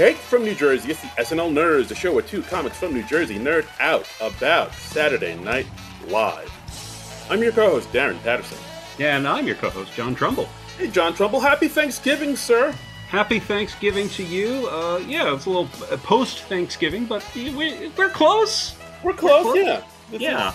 Cake from New Jersey. It's the SNL Nerds, the show where two comics from New Jersey nerd out about Saturday Night Live. I'm your co-host Darin Patterson. Yeah, and I'm your co-host John Trumbull. Hey, John Trumbull. Happy Thanksgiving, sir. Happy Thanksgiving to you. Uh, yeah, it's a little uh, post Thanksgiving, but we, we're close. We're close. close. Yeah. This Yeah. Is,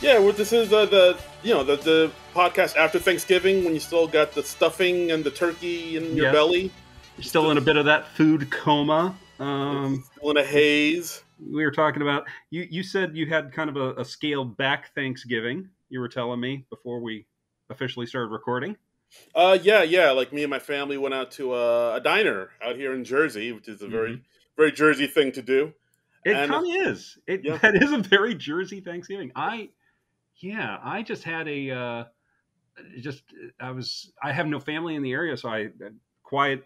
yeah. Well, this is uh, the you know the the podcast after Thanksgiving when you still got the stuffing and the turkey in your Yes. belly, Still in a bit of that food coma. Um, still in a haze. we were talking about you. You said you had kind of a, a scaled back Thanksgiving. You were telling me before we officially started recording. Uh, yeah, yeah. Like me and my family went out to uh, a diner out here in Jersey, which is a very, very Jersey thing to do. It kind of is. It Yeah. that is a very Jersey Thanksgiving. I, yeah, I just had a, uh, just I was I have no family in the area, so I quiet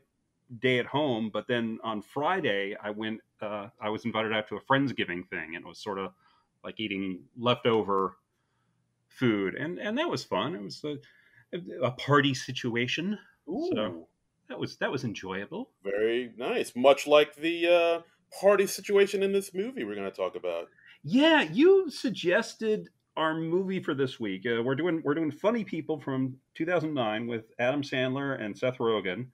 day at home. But then on Friday, I went. Uh, I was invited out to a friendsgiving thing, and it was sort of like eating leftover food, and and that was fun. It was a, a party situation. Ooh, So- That was that was enjoyable. very nice. Much like the uh, party situation in this movie we're going to talk about. Yeah, you suggested our movie for this week. Uh, we're doing we're doing Funny People from 2009 with Adam Sandler and Seth Rogen,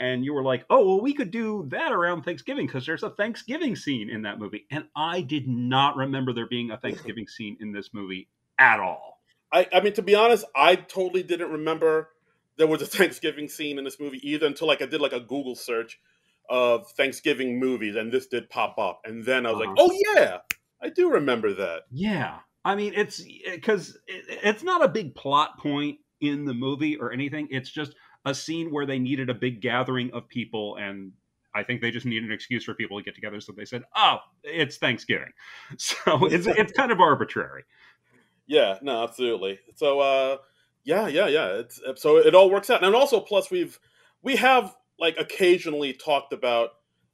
and you were like, "Oh, well, we could do that around Thanksgiving because there's a Thanksgiving scene in that movie." And I did not remember there being a Thanksgiving scene in this movie at all. I, I mean, to be honest, I totally didn't remember there was a Thanksgiving scene in this movie either until like I did like a Google search of Thanksgiving movies, and this did pop up, and then I was like, Uh-huh. oh yeah, I do remember that. Yeah, I mean, it's because it, it's not a big plot point in the movie or anything. It's just a scene where they needed a big gathering of people, and I think they just needed an excuse for people to get together. So they said, "Oh, it's Thanksgiving," so it's it's kind of arbitrary. Yeah, no, absolutely. So, uh, yeah, yeah, yeah. It's so it all works out, and also plus we've we have like occasionally talked about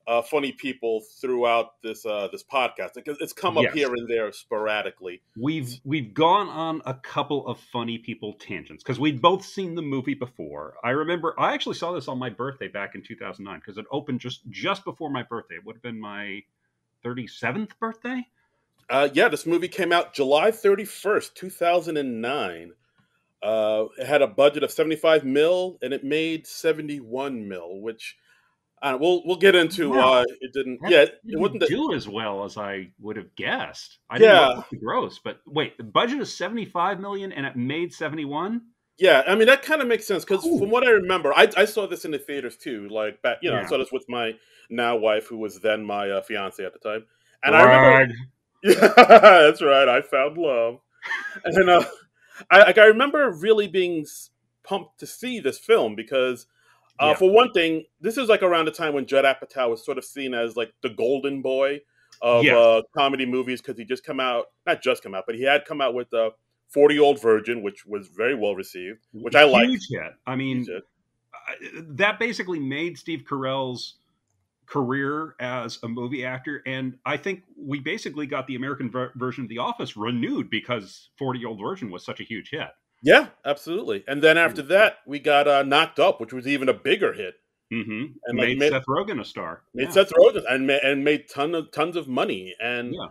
uh, funny people throughout this uh, this podcast. It's come up Yes. here and there sporadically. We've we've gone on a couple of funny people tangents because we'd both seen the movie before. I remember I actually saw this on my birthday back in 2009 because it opened just just before my birthday. It would have been my 37th birthday. Uh, yeah, this movie came out July thirty first, two thousand and nine. Uh, it had a budget of seventy five mil, and it made seventy one mil, which. Uh, we'll we'll get into Wow. why it didn't. That yeah, it didn't wasn't. The, do as well as I would have guessed. I didn't Yeah. gross, but wait, the budget is 75 million and it made 71. Yeah, I mean that kind of makes sense because from what I remember, I, I saw this in the theaters too. Like back, you know, I saw this with my now wife, who was then my uh, fiance at the time, and I remember, yeah, that's right, I found love, and uh, I like I remember really being pumped to see this film because, uh, Yeah. for one thing, this is like around the time when Judd Apatow was sort of seen as like the golden boy of Yes. uh, comedy movies because he just come out, not just come out, but he had come out with the Forty Year Old Virgin, which was very well received. Which I liked. Huge hit. I mean, Huge. That basically made Steve Carell's career as a movie actor. And I think we basically got the American ver- version of The Office renewed because 40 Year Old Virgin was such a huge hit. Yeah, absolutely. And then after that, we got uh, Knocked Up, which was even a bigger hit. Mm-hmm. And, like, made made- Seth Rogen a star. Made Yeah. Seth Rogen and ma- and made ton of tons of money. And Yeah.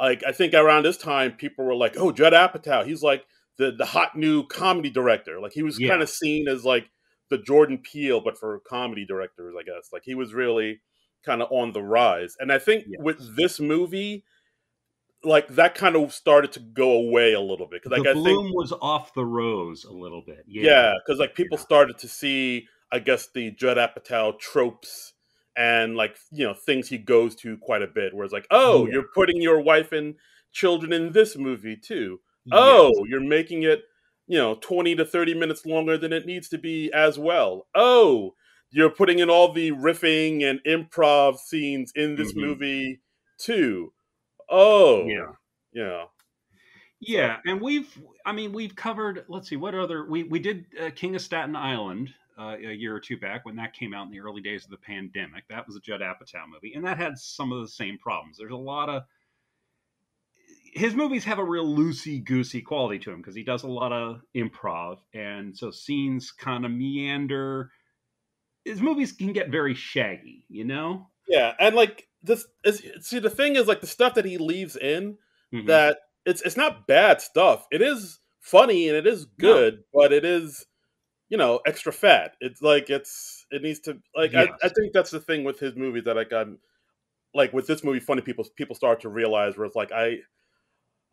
like I think around this time, people were like, "Oh, Judd Apatow, he's like the the hot new comedy director." Like he was Yeah. kind of seen as like the Jordan Peele, but for comedy directors, I guess. Like he was really kind of on the rise. And I think Yes. with this movie. Like that kind of started to go away a little bit because like the I bloom think was off the rose a little bit. Yeah. Yeah, because like people Yeah. started to see, I guess, the Judd Apatow tropes and like you know things he goes to quite a bit. Where it's like, oh, Yeah. you're putting your wife and children in this movie too. Yes. Oh, you're making it, you know, twenty to thirty minutes longer than it needs to be as well. Oh, you're putting in all the riffing and improv scenes in this Mhm. movie too. Oh, Yeah. yeah. Yeah, and we've, I mean, we've covered. Let's see, what other we we did uh, King of Staten Island uh, a year or two back when that came out in the early days of the pandemic. That was a Judd Apatow movie, and that had some of the same problems. There's a lot of his movies have a real loosey goosey quality to him because he does a lot of improv, and so scenes kind of meander. His movies can get very shaggy, you know. Yeah, and like this is see the thing is like the stuff that he leaves in Mhm. that it's it's not bad stuff. It is funny and it is good, but it is you know extra fat. It's like it's it needs to like I, I think that's the thing with his movies that like I'm like with this movie, funny people people start to realize where it's like I,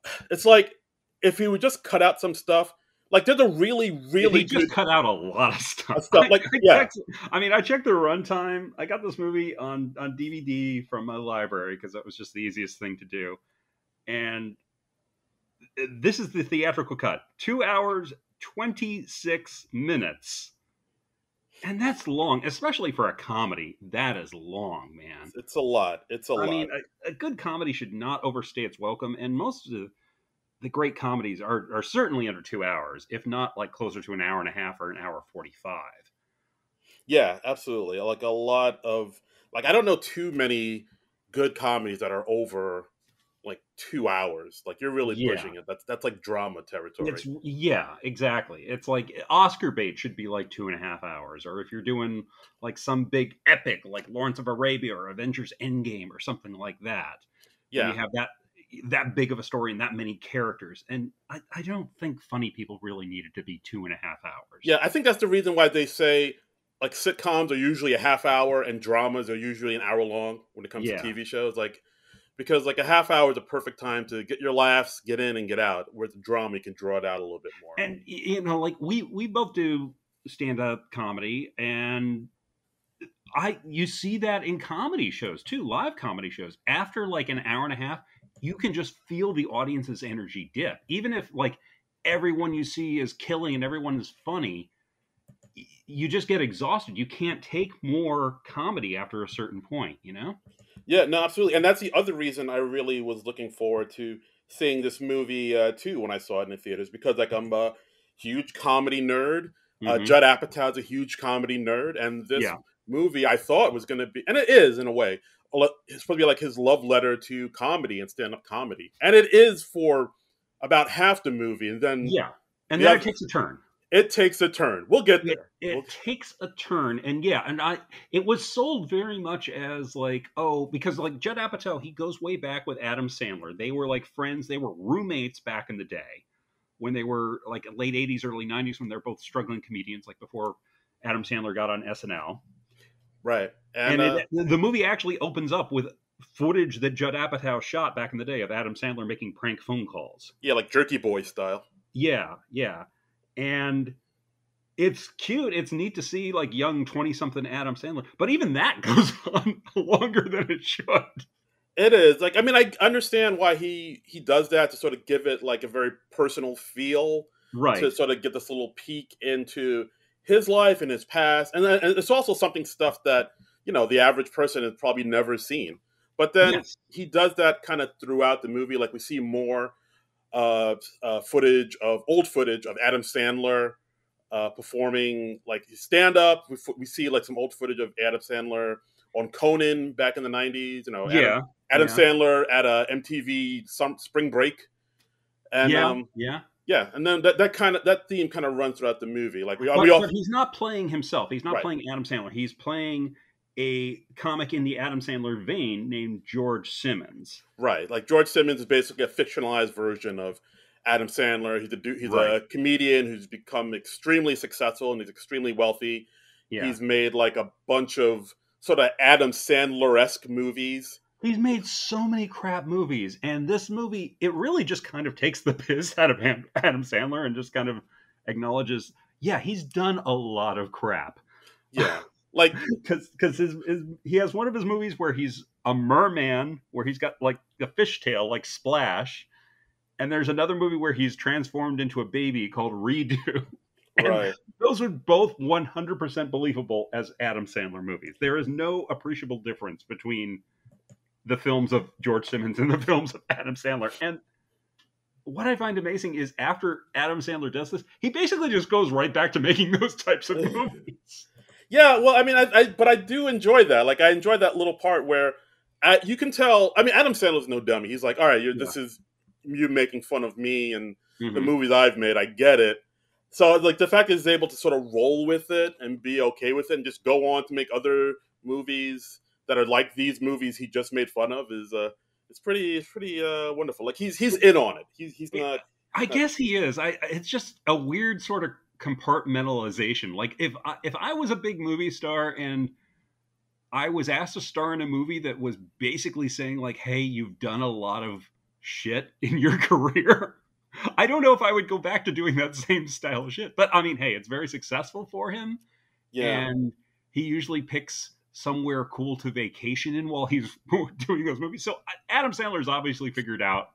it's like if he would just cut out some stuff. Like they're the really really he just good cut out a lot of stuff. stuff, like, I, yeah. checked- I mean, I checked the runtime. I got this movie on on DVD from my library because that was just the easiest thing to do. And uh, this is the theatrical cut: two hours twenty six minutes, and that's long, especially for a comedy. That is long, man. It's a lot. It's a I lot. I mean, a, a good comedy should not overstay its welcome, and most of the, the great comedies are, are certainly under two hours, if not like closer to an hour and a half or an hour forty-five. Yeah, absolutely. Like a lot of like I don't know too many good comedies that are over like two hours. Like you're really Yeah. pushing it. That's that's like drama territory. It's yeah, exactly. It's like Oscar bait should be like two and a half hours, or if you're doing like some big epic like Lawrence of Arabia or Avengers Endgame or something like that. yeah, you have that that big of a story and that many characters. And I, I don't think funny people really need it to be two and a half hours. yeah. I think that's the reason why they say like sitcoms are usually a half hour and dramas are usually an hour long when it comes Yeah. to TV shows. Like because like a half hour is a perfect time to get your laughs, get in and get out. Whereas the drama you can draw it out a little bit more. and you know like we we both do stand up comedy and i you see that in comedy shows too live comedy shows after like an hour and a half you can just feel the audience's energy dip even if like everyone you see is killing and everyone is funny you just get exhausted you can't take more comedy after a certain point you know Yeah, no, absolutely, and that's the other reason I really was looking forward to seeing this movie uh, too when I saw it in the theaters because like I'm a huge comedy nerd. Uh, Mhm. Judd Apatow's a huge comedy nerd, and this Yeah. movie I thought was going to be, and it is in a way, it's supposed to be like his love letter to comedy and stand-up comedy, and it is for about half the movie, and then yeah. And then it takes a turn. it takes a turn. We'll get it, there. it We'll- takes a turn and yeah and i it was sold very much as like oh because like judd apatow he goes way back with adam sandler. They were like friends. They were roommates back in the day when they were like late 80s early 90s when they're both struggling comedians like before adam sandler got on snl right, and, and, uh, it, the movie actually opens up with footage that judd apatow shot back in the day of adam sandler making prank phone calls yeah, like Jerky Boy style. yeah, yeah. And it's cute. It's neat to see like young 20 something Adam Sandler. But even that goes on longer than it should. It is like I mean I understand why he he does that to sort of give it like a very personal feel Right. to sort of get this little peek into his life and his past, and, then, and it's also something stuff that you know the average person has probably never seen. But then Yes. he does that kind of throughout the movie. Like we see more uh, uh, footage of old footage of Adam Sandler uh, performing like stand up. We, we see like some old footage of Adam Sandler on Conan back in the nineties. You know, Adam, yeah. Adam yeah. Sandler at a MTV some spring break, and yeah. um, yeah. yeah, and then that, that kind of that theme kind of runs throughout the movie. Like we, But, we all but he's not playing himself. He's not Right. playing Adam Sandler. He's playing a comic in the Adam Sandler vein named George Simmons. right. Like George Simmons is basically a fictionalized version of Adam Sandler. He's a he's a comedian who's become extremely successful and he's extremely wealthy. Yeah. He's made like a bunch of sort of Adam Sandler esque movies. He's made so many crap movies, and this movie it really just kind of takes the piss out of Am- Adam Sandler and just kind of acknowledges, yeah, he's done a lot of crap. Yeah, like Because because his, his he has one of his movies where he's a merman, where he's got like a fishtail like Splash, and there's another movie where he's transformed into a baby called Redo. And right. Those are both 100% believable as Adam Sandler movies. There is no appreciable difference between the films of George Simmons and the films of Adam Sandler. And what I find amazing is after Adam Sandler does this, he basically just goes right back to making those types of movies. Yeah, well, I mean, I, I but I do enjoy that. Like, I enjoy that little part where uh, you can tell. I mean, Adam Sandler's no dummy. He's like, all right, you're, this is you making fun of me and the Mhm. movies I've made. I get it. So, like, the fact that he's able to sort of roll with it and be okay with it, and just go on to make other movies that are like these movies he just made fun of is uh it's pretty it's pretty uh wonderful. Like he's he's in on it. He's he's not. I guess he is. I it's just a weird sort of compartmentalization. Like if I, if I was a big movie star and I was asked to star in a movie that was basically saying like, "Hey, you've done a lot of shit in your career." I don't know if I would go back to doing that same style of shit. But I mean, hey, it's very successful for him. Yeah. And he usually picks somewhere cool to vacation in while he's doing those movies. So Adam Sandler's obviously figured out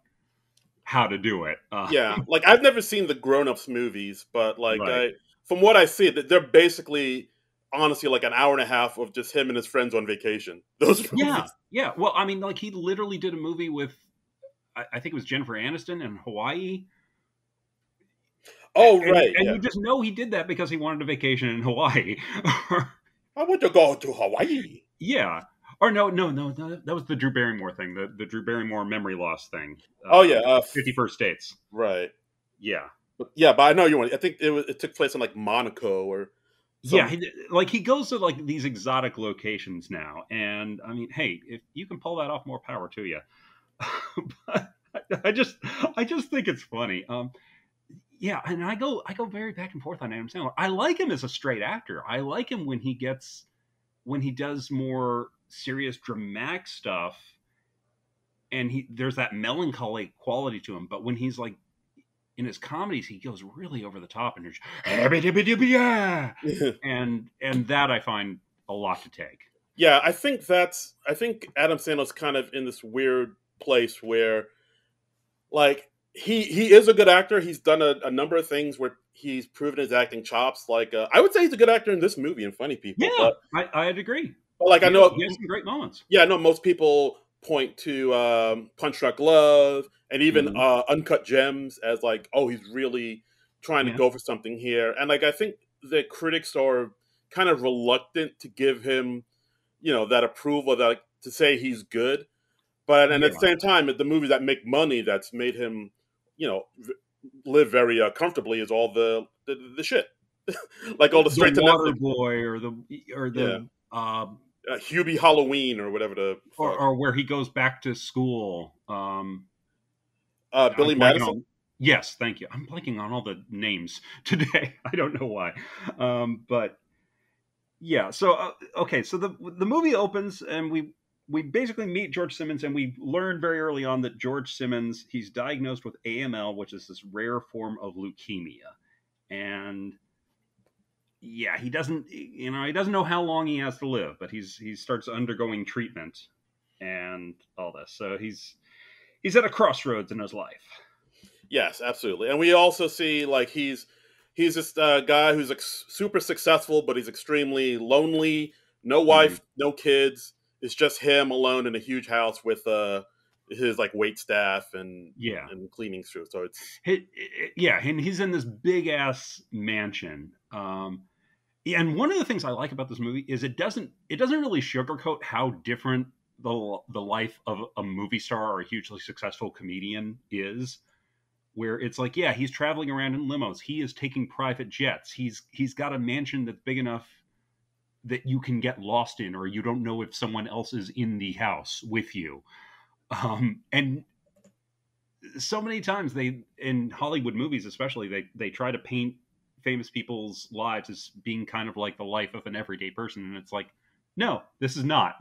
how to do it. Uh, yeah, like I've never seen the Grown Ups movies, but like right. I, from what I see, they're basically honestly like an hour and a half of just him and his friends on vacation. Those movies. yeah, yeah. Well, I mean, like he literally did a movie with, I, I think it was Jennifer Aniston in Hawaii. Oh and, right, and yeah. you just know he did that because he wanted a vacation in Hawaii. I want to go to Hawaii. Yeah. Or no, no, no, no, that was the Drew Barrymore thing, the the Drew Barrymore memory loss thing. oh yeah, uh, Fifty First Dates. Right. Yeah. But, yeah, but I know you want. I think it was, it took place in like Monaco or. Some... Yeah, he, like he goes to like these exotic locations now, and I mean, hey, if you can pull that off, more power to you. but I just, I just think it's funny. Um, yeah, and I go, I go very back and forth on Adam Sandler. I like him as a straight actor. I like him when he gets, when he does more serious dramatic stuff and he there's that melancholy quality to him but when he's like in his comedies he goes really over the top and there's and and that i find a lot to take. Yeah i think that's i think adam sandler's kind of in this weird place where like he he is a good actor. He's done a, a number of things where he's proven his acting chops. Like uh, i would say he's a good actor in this movie and funny people yeah but, I, i'd agree but like I know, he has some great moments. Yeah, I know most people point to um, Punch Drunk Love and even mm-hmm. uh, Uncut Gems as like, oh, he's really trying yeah. to go for something here. And like I think the critics are kind of reluctant to give him, you know, that approval that to say he's good. But and yeah. at the same time, the movies that make money that's made him, you know, live very uh, comfortably is all the the, the shit, like all the straight the to Water Boy or the or the. Yeah. Um, uh, Hubie Halloween or whatever the or, or, where he goes back to school. Um, uh, Billy Madison. On, yes, thank you. I'm blanking on all the names today. I don't know why, um, but yeah. So uh, okay, so the the movie opens and we we basically meet George Simmons and we learn very early on that George Simmons he's diagnosed with AML, which is this rare form of leukemia, and yeah, he doesn't, you know, he doesn't know how long he has to live, but he's he starts undergoing treatment and all this. So he's he's at a crossroads in his life. Yes, absolutely. And we also see like he's he's this uh, guy who's ex- super successful, but he's extremely lonely. No wife, mm. no kids. It's just him alone in a huge house with uh his like wait staff and yeah and cleaning crew. So it's it, it, yeah, and he's in this big ass mansion. Um, and one of the things I like about this movie is it doesn't it doesn't really sugarcoat how different the the life of a movie star or a hugely successful comedian is. Where it's like, yeah, he's traveling around in limos. He is taking private jets. He's he's got a mansion that's big enough that you can get lost in, or you don't know if someone else is in the house with you. Um, and so many times they in Hollywood movies, especially, they they try to paint famous people's lives as being kind of like the life of an everyday person, and it's like, no, this is not.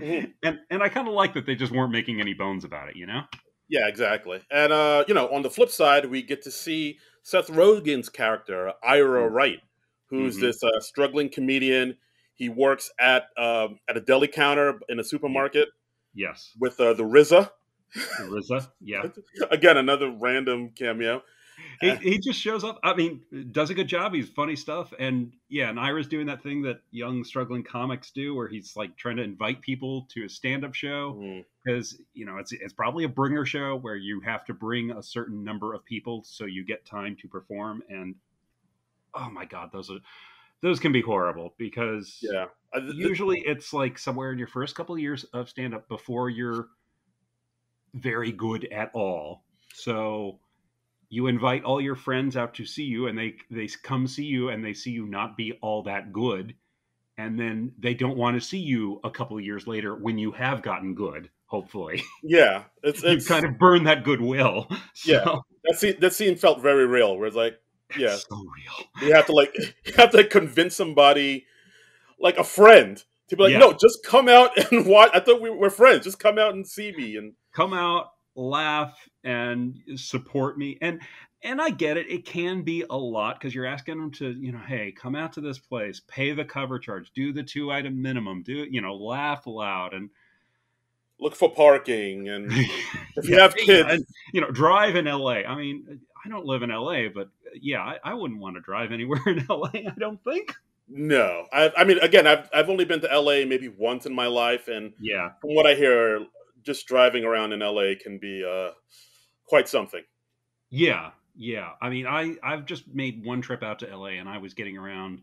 mm-hmm. And and I kind of like that they just weren't making any bones about it, you know? Yeah, exactly. And uh, you know, on the flip side, we get to see Seth Rogen's character, Ira mm. Wright, who's mm-hmm. this uh, struggling comedian. He works at um, at a deli counter in a supermarket. Yes, with uh, the RZA. The RZA, yeah. Again, another random cameo he, he just shows up. I mean, does a good job. He's funny stuff, and yeah, and Ira's doing that thing that young struggling comics do, where he's like trying to invite people to a stand-up show because mm. you know it's it's probably a bringer show where you have to bring a certain number of people so you get time to perform. And oh my god, those are those can be horrible because yeah, usually it's like somewhere in your first couple of years of stand-up before you're very good at all. So you invite all your friends out to see you and they they come see you and they see you not be all that good and then they don't want to see you a couple of years later when you have gotten good. Hopefully, Yeah, it's you it's kind of burn that goodwill. So, Yeah. that scene that scene felt very real. Where it's like, yeah, so real. you have to like you have to like, convince somebody, like a friend, to be like, Yeah. no, just come out and watch. I thought we were friends. Just come out and see me. And come out, laugh, and support me. And and I get it; it can be a lot because you're asking them to, you know, hey, come out to this place, pay the cover charge, do the two item minimum, do you know, laugh loud, and look for parking. And if you have kids, and, you know, drive in L.A. I mean, I don't live in L.A., but yeah, I, I wouldn't want to drive anywhere in L.A. I don't think. no. I, I mean, again, I've I've only been to LA maybe once in my life, and Yeah, from what I hear, just driving around in LA can be uh, quite something. Yeah, yeah. I mean, I I've just made one trip out to LA, and I was getting around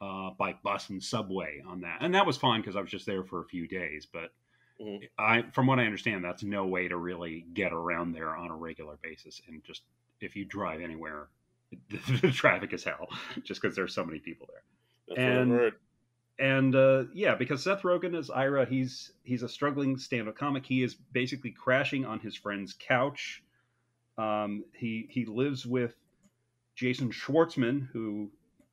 uh, by bus and subway on that, and that was fine because I was just there for a few days. But Mhm. I, from what I understand, that's no way to really get around there on a regular basis. And just if you drive anywhere, the traffic is hell, just because there's so many people there. That's And- what I've heard. And uh, yeah, because Seth Rogen is Ira, he's he's a struggling stand-up comic. He is basically crashing on his friend's couch. Um, he he lives with Jason Schwartzman, who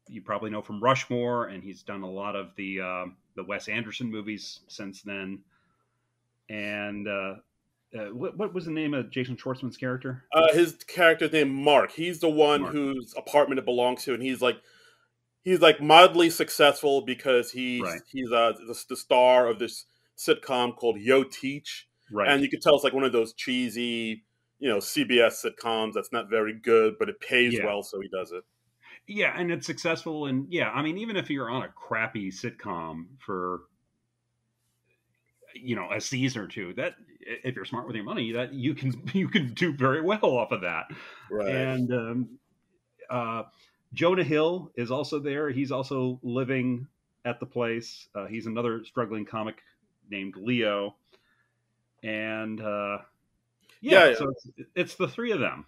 you probably know from Rushmore, and he's done a lot of the um the Wes Anderson movies since then. And uh, uh, what what was the name of Jason Schwartzman's character? Uh, his character's named Mark. He's the one Mark. whose apartment it belongs to, and he's like, he's like mildly successful because he's Right. he's uh the, the star of this sitcom called Yo Teach, Right. and you can tell it's like one of those cheesy, you know, CBS sitcoms that's not very good, but it pays Yeah. well, so he does it. Yeah, and it's successful. And yeah, I mean, even if you're on a crappy sitcom for you know a season or two, that if you're smart with your money, that you can you can do very well off of that. Right. And um, uh, Jonah Hill is also there. He's also living at the place. Uh, he's another struggling comic named Leo, and uh, yeah, Yeah, so it's, it's the three of them.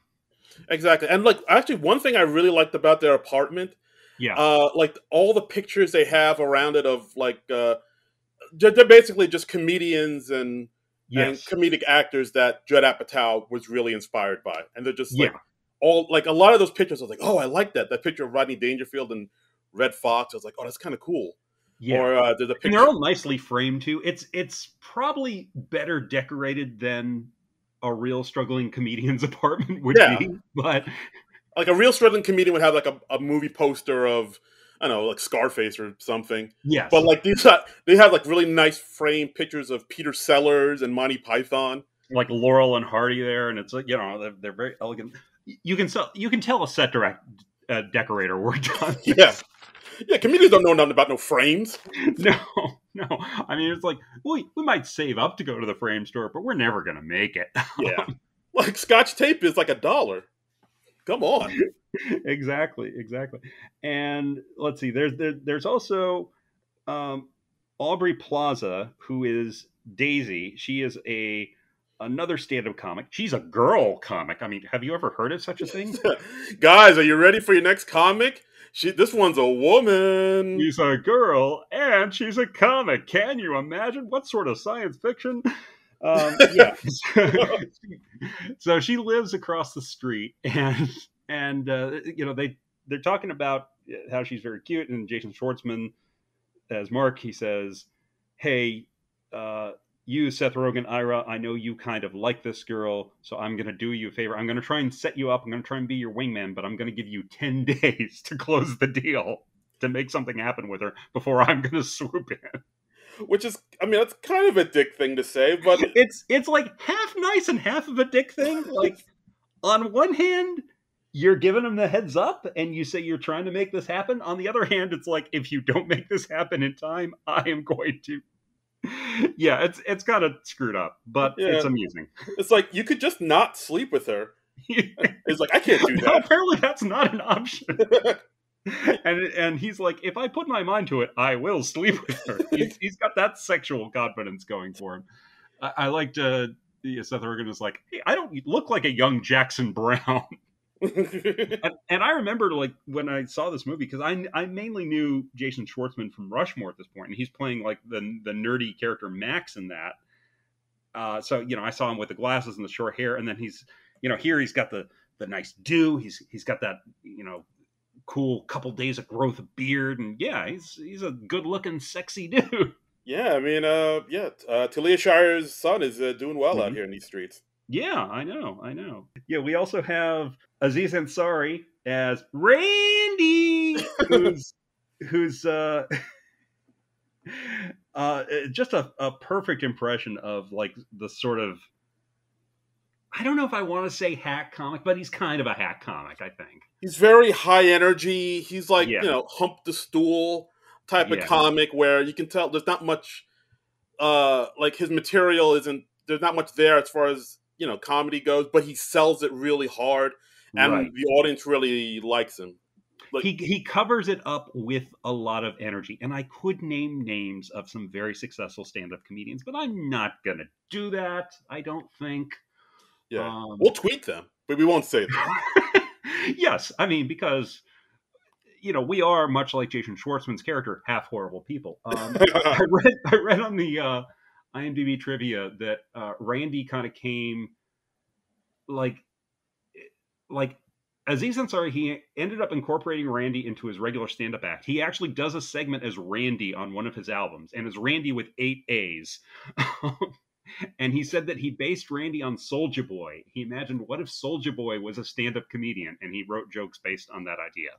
Exactly. And like actually one thing I really liked about their apartment, Yeah, uh like all the pictures they have around it of like uh they're they're basically just comedians and yes, and comedic actors that Judd Apatow was really inspired by. And they're just like yeah. All like a lot of those pictures I was like, "Oh, I like that." That picture of Rodney Dangerfield and Redd Foxx, I was like, "Oh, that's kind of cool." Yeah. Or uh there's a and they're all nicely framed too. It's it's probably better decorated than a real struggling comedian's apartment would Yeah. be. But like a real struggling comedian would have like a, a movie poster of I don't know, like Scarface or something. Yeah. But like these, uh, they have like really nice framed pictures of Peter Sellers and Monty Python. like Laurel and Hardy there, and it's like you know they're, they're very elegant. You can sell, you can tell a set direct uh, decorator worked on. Yeah, yeah. Comedians don't know nothing about no frames. no, no. I mean, it's like we we might save up to go to the frame store, but we're never gonna make it. Yeah, like Scotch tape is like a dollar. Come on. exactly, exactly. And let's see, there's there, there's also um, Aubrey Plaza, who is Daisy. She is a another stand-up comic. She's a girl comic. I mean, have you ever heard of such a thing? Guys, are you ready for your next comic? She, this one's a woman. She's a girl and she's a comic. Can you imagine what sort of science fiction? Um, yeah. so she lives across the street, and and uh, you know they they're talking about how she's very cute, and Jason Schwartzman as Mark he says, "Hey, uh, you Seth Rogen, Ira, I know you kind of like this girl, so I'm gonna do you a favor. I'm gonna try and set you up. I'm gonna try and be your wingman, but I'm gonna give you ten days to close the deal." To make something happen with her before I'm going to swoop in. Which is, I mean, that's kind of a dick thing to say, but it's it's like half nice and half of a dick thing. Like on one hand, you're giving them the heads up and you say you're trying to make this happen. On the other hand, it's like if you don't make this happen in time, I am going to. Yeah, it's it's kind of screwed up, but Yeah. it's amusing. it's like you could just not sleep with her. It's like I can't do No, that. apparently that's not an option. and and he's like, if I put my mind to it, I will sleep with her. He's, he's got that sexual confidence going for him. I, I liked uh, Seth Rogen is like, hey, I don't look like a young Jackson Browne. And, and, I remember like when I saw this movie because I I mainly knew Jason Schwartzman from Rushmore at this point, and he's playing like the the nerdy character Max in that. Uh, so you know, I saw him with the glasses and the short hair, and then he's you know here he's got the the nice do. He's he's got that you know cool couple days of growth of beard, and yeah, he's he's a good looking, sexy dude. Yeah, I mean, uh, yeah, uh, Talia Shire's son is uh, doing well mm-hmm. out here in these streets. Yeah, I know, I know. Yeah, we also have Aziz Ansari as Randy, who's who's uh, uh, just a, a perfect impression of like the sort of I don't know if I want to say hack comic, but he's kind of a hack comic, I think. He's very high energy. He's like, yeah. you know, hump the stool type of comic where you can tell there's not much uh like his material isn't there's not much there as far as, you know, comedy goes, but he sells it really hard and right. the audience really likes him. Like, he he covers it up with a lot of energy, and I could name names of some very successful stand-up comedians, but I'm not gonna do that. I don't think. Yeah, um, we'll tweet them, but we won't say them. yes, I mean because you know we are much like Jason Schwartzman's character, half horrible people. Um, I read I read on the uh, IMDb trivia that uh, Randy kind of came like like Aziz Ansari, he ended up incorporating Randy into his regular stand-up act. He actually does a segment as Randy on one of his albums, and as Randy with eight A's. and he said that he based Randy on Soulja Boy. He imagined what if Soulja Boy was a stand-up comedian, and he wrote jokes based on that idea.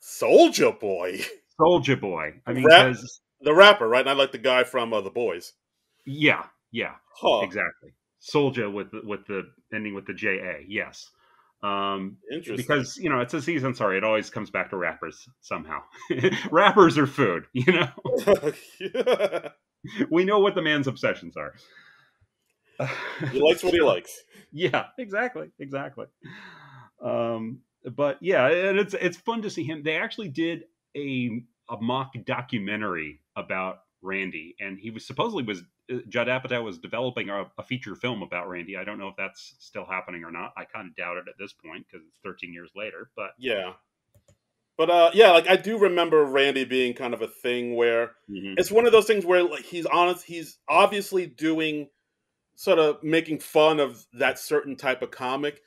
Soulja Boy. Soulja Boy. I mean, Rap, the rapper, right? Not like the guy from uh, the Boys. Yeah, yeah, huh. exactly. Soulja with the, with the ending with the J A. Yes. Um, Interesting. Because you know it's a season. Sorry, it always comes back to rappers somehow. rappers are food, you know. we know what the man's obsessions are. he likes what he likes. Yeah, exactly, exactly. Um, but yeah, and it's it's fun to see him. They actually did a a mock documentary about Randy, and he was supposedly was Judd Apatow was developing a, a, feature film about Randy. I don't know if that's still happening or not. I kind of doubt it at this point because it's 13 years later. But yeah, but uh, yeah, like I do remember Randy being kind of a thing where mm-hmm. it's one of those things where like he's honest, he's obviously doing sort of making fun of that certain type of comic,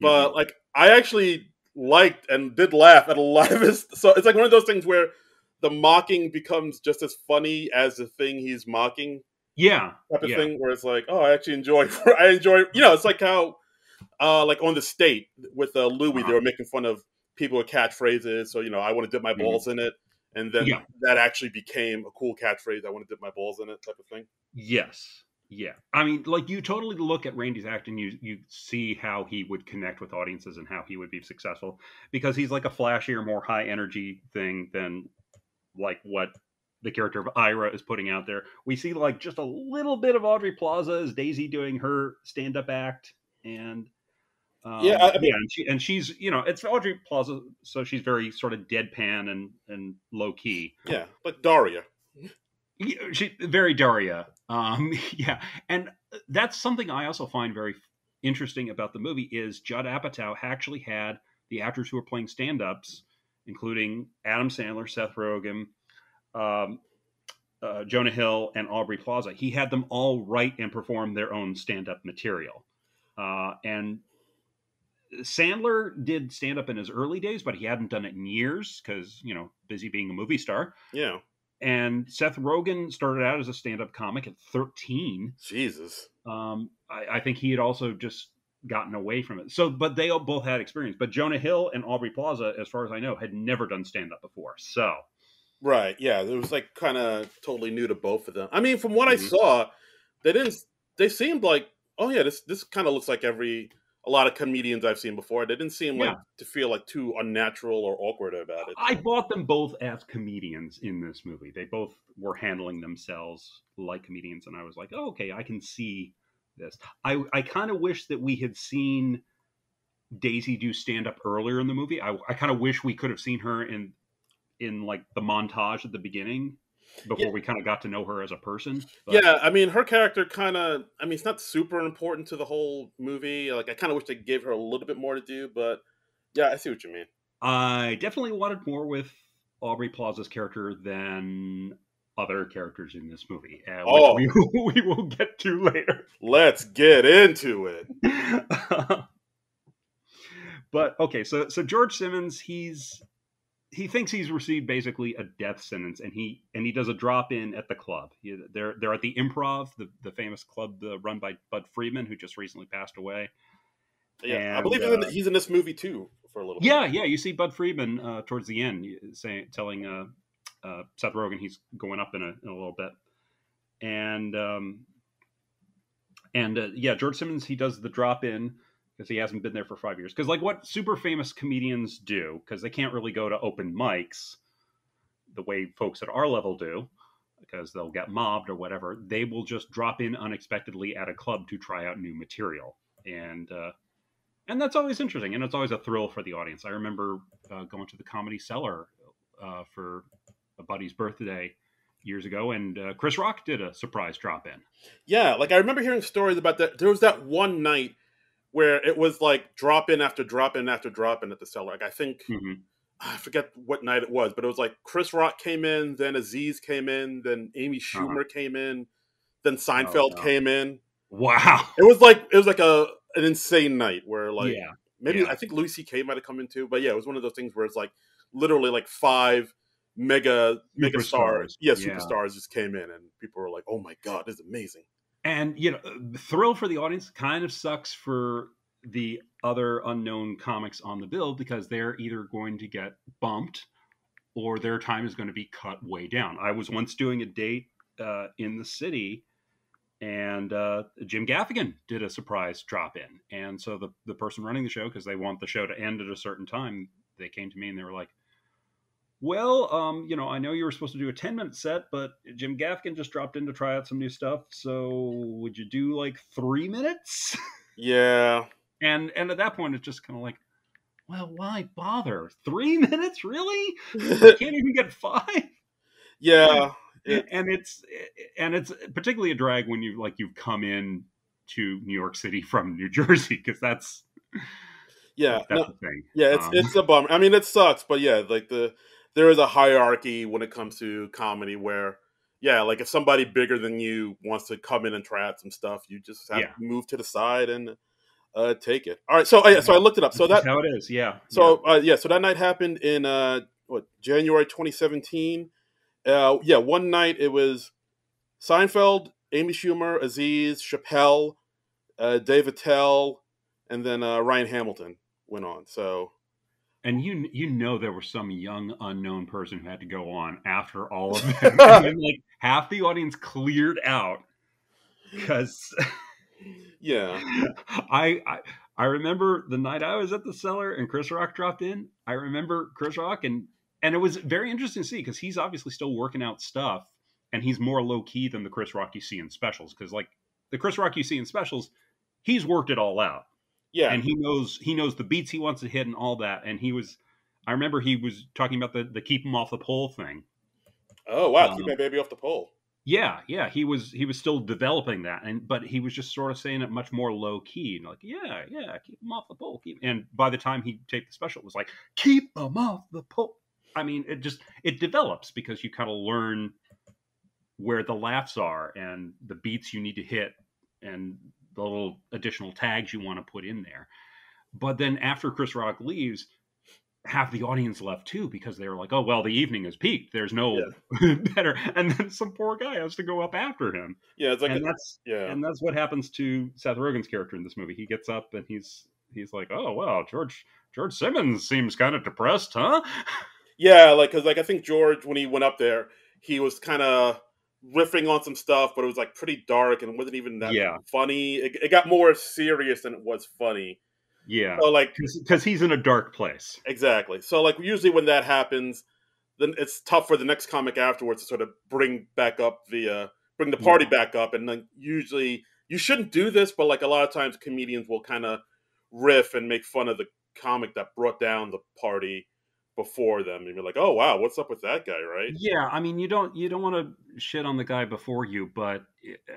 but mm-hmm. like I actually liked and did laugh at a lot of his. So it's like one of those things where the mocking becomes just as funny as the thing he's mocking. Yeah, type of yeah. thing where it's like, oh, I actually enjoy. I enjoy. You know, it's like how, uh, like on the state with uh, Louis, uh-huh. they were making fun of people with catchphrases. So you know, I want to dip my mm-hmm. balls mm-hmm. in it, and then yeah. that actually became a cool catchphrase. I want to dip my balls in it, type of thing. Yes. Yeah, I mean, like you totally look at Randy's act and you you see how he would connect with audiences and how he would be successful because he's like a flashier, more high energy thing than like what the character of Ira is putting out there. We see like just a little bit of Aubrey Plaza as Daisy doing her stand up act, and um, yeah, I mean, yeah, and, she, and she's you know it's Aubrey Plaza, so she's very sort of deadpan and and low key. Yeah, but Daria. She very Daria. Um, yeah, and that's something I also find very interesting about the movie is Judd Apatow actually had the actors who were playing stand-ups, including Adam Sandler, Seth Rogen, um, uh, Jonah Hill, and Aubrey Plaza. He had them all write and perform their own stand-up material, uh, and Sandler did stand up in his early days, but he hadn't done it in years because you know busy being a movie star. Yeah. And Seth Rogen started out as a stand-up comic at 13. Jesus. Um, I, I, think he had also just gotten away from it. So, but they both had experience. But Jonah Hill and Aubrey Plaza, as far as I know, had never done stand-up before. So. Right. Yeah. It was like kind of totally new to both of them. I mean, from what mm-hmm. I saw, they didn't. They seemed like, oh yeah, this this kind of looks like every a lot of comedians I've seen before. They didn't seem yeah. like to feel like too unnatural or awkward about it. I bought them both as comedians in this movie. They both were handling themselves like comedians, and I was like, oh, okay, I can see this. I I kind of wish that we had seen Daisy do stand up earlier in the movie. I I kind of wish we could have seen her in in like the montage at the beginning before yeah. we kind of got to know her as a person. But... Yeah, I mean, her character kind of, I mean, it's not super important to the whole movie. Like, I kind of wish they gave her a little bit more to do, but Yeah, I see what you mean. I definitely wanted more with Aubrey Plaza's character than other characters in this movie, uh, Oh. we, we will get to later. Let's get into it. but okay, so so George Simmons, he's he thinks he's received basically a death sentence, and he and he does a drop in at the club. He, they're they're at the Improv, the the famous club uh, run by Budd Friedman, who just recently passed away. Yeah, I And, believe he's, in, uh, he's in this movie too for a little. bit. Yeah, yeah. You see Budd Friedman uh, towards the end saying, telling uh, uh, Seth Rogen he's going up in a, in a little bit, and um, and uh, yeah, George Simmons he does the drop in because he hasn't been there for five years. Because like what super famous comedians do, because they can't really go to open mics the way folks at our level do. Because they'll get mobbed or whatever, they will just drop in unexpectedly at a club to try out new material, and uh, and that's always interesting and it's always a thrill for the audience i remember uh, going to the comedy cellar uh, for a buddy's birthday years ago and uh, chris rock did a surprise drop in Yeah, like I remember hearing stories about that. There was that one night where it was like drop in after drop in after drop in at the cellar. Like I think Mhm. I forget what night it was, but it was like Chris Rock came in, then Aziz came in, then Amy Schumer came in, then Seinfeld wow. came in. wow It was like it was like a an insane night where like yeah maybe yeah. I think Louis C.K. might have come in too, but yeah, it was one of those things where it's like literally like five mega mega stars, Superstars. yeah, Yeah. superstars just came in, and people were like, "Oh my god, this is amazing." And you know thrill for the audience kind of sucks for the other unknown comics on the bill because they're either going to get bumped or their time is going to be cut way down. I was once doing a date uh, in the city and uh, jim gaffigan did a surprise drop in and so the, the person running the show because they want the show to end at a certain time they came to me and they were like well, um, you know, I know you were supposed to do a 10 minute set, but Jim Gaffigan just dropped in to try out some new stuff. So would you do like three minutes? Yeah, And and at that point, it's just kind of like, well, why bother? Three minutes, really? Can't even get five. yeah, It- and it's and it's particularly a drag when you like you've come in to New York City from New Jersey because that's yeah. that's No, the thing. yeah, it's Um, it's a bummer. I mean, it sucks, but yeah, like the there is a hierarchy when it comes to comedy where. Yeah, like if somebody bigger than you wants to come in and try out some stuff, you just have Yeah. to move to the side and uh, take it. All right, so uh, yeah, so I looked it up. So that That's how it is. Yeah. So uh, yeah, so that night happened in uh, what January 2017. Uh, yeah, one night it was Seinfeld, Amy Schumer, Aziz, Chappelle, uh, Dave Attell, and then uh, Ryan Hamilton went on. So And you you know there was some young unknown person who had to go on after all of them, and then like half the audience cleared out because yeah, I, I I remember the night I was at the cellar and Chris Rock dropped in. I remember Chris Rock and and it was very interesting to see because he's obviously still working out stuff and he's more low key than the Chris Rock you see in specials because like the Chris Rock you see in specials, he's worked it all out yeah, and he knows he knows the beats he wants to hit and all that. And he was, I remember he was talking about the the keep him off the pole thing. oh wow, um, keep my baby off the pole. Yeah, yeah, he was he was still developing that, and but he was just sort of saying it much more low key, and like, yeah, yeah, keep him off the pole. Keep, and by the time he taped the special, it was like, keep him off the pole. I mean, it just it develops because you kind of learn where the laughs are and the beats you need to hit and the little additional tags you want to put in there. But then after Chris Rock leaves, half the audience left too because they were like, "Oh well, the evening has peaked. There's no better." And then some poor guy has to go up after him, Yeah, it's like and a- that's yeah, and that's what happens to Seth Rogen's character in this movie. He gets up and he's he's like, "Oh well, George George Simmons seems kind of depressed, huh?" yeah, like because like I think George when he went up there, he was kind of riffing on some stuff, but it was like pretty dark and wasn't even that Yeah. funny. It, it got more serious than it was funny. Yeah, So like because he's in a dark place. Exactly. So like usually when that happens, then it's tough for the next comic afterwards to sort of bring back up the uh bring the party Yeah. back up and then usually you shouldn't do this, but like a lot of times comedians will kind of riff and make fun of the comic that brought down the party before them and you're like, "Oh wow, what's up with that guy?" right? Yeah, I mean, you don't you don't want to shit on the guy before you, but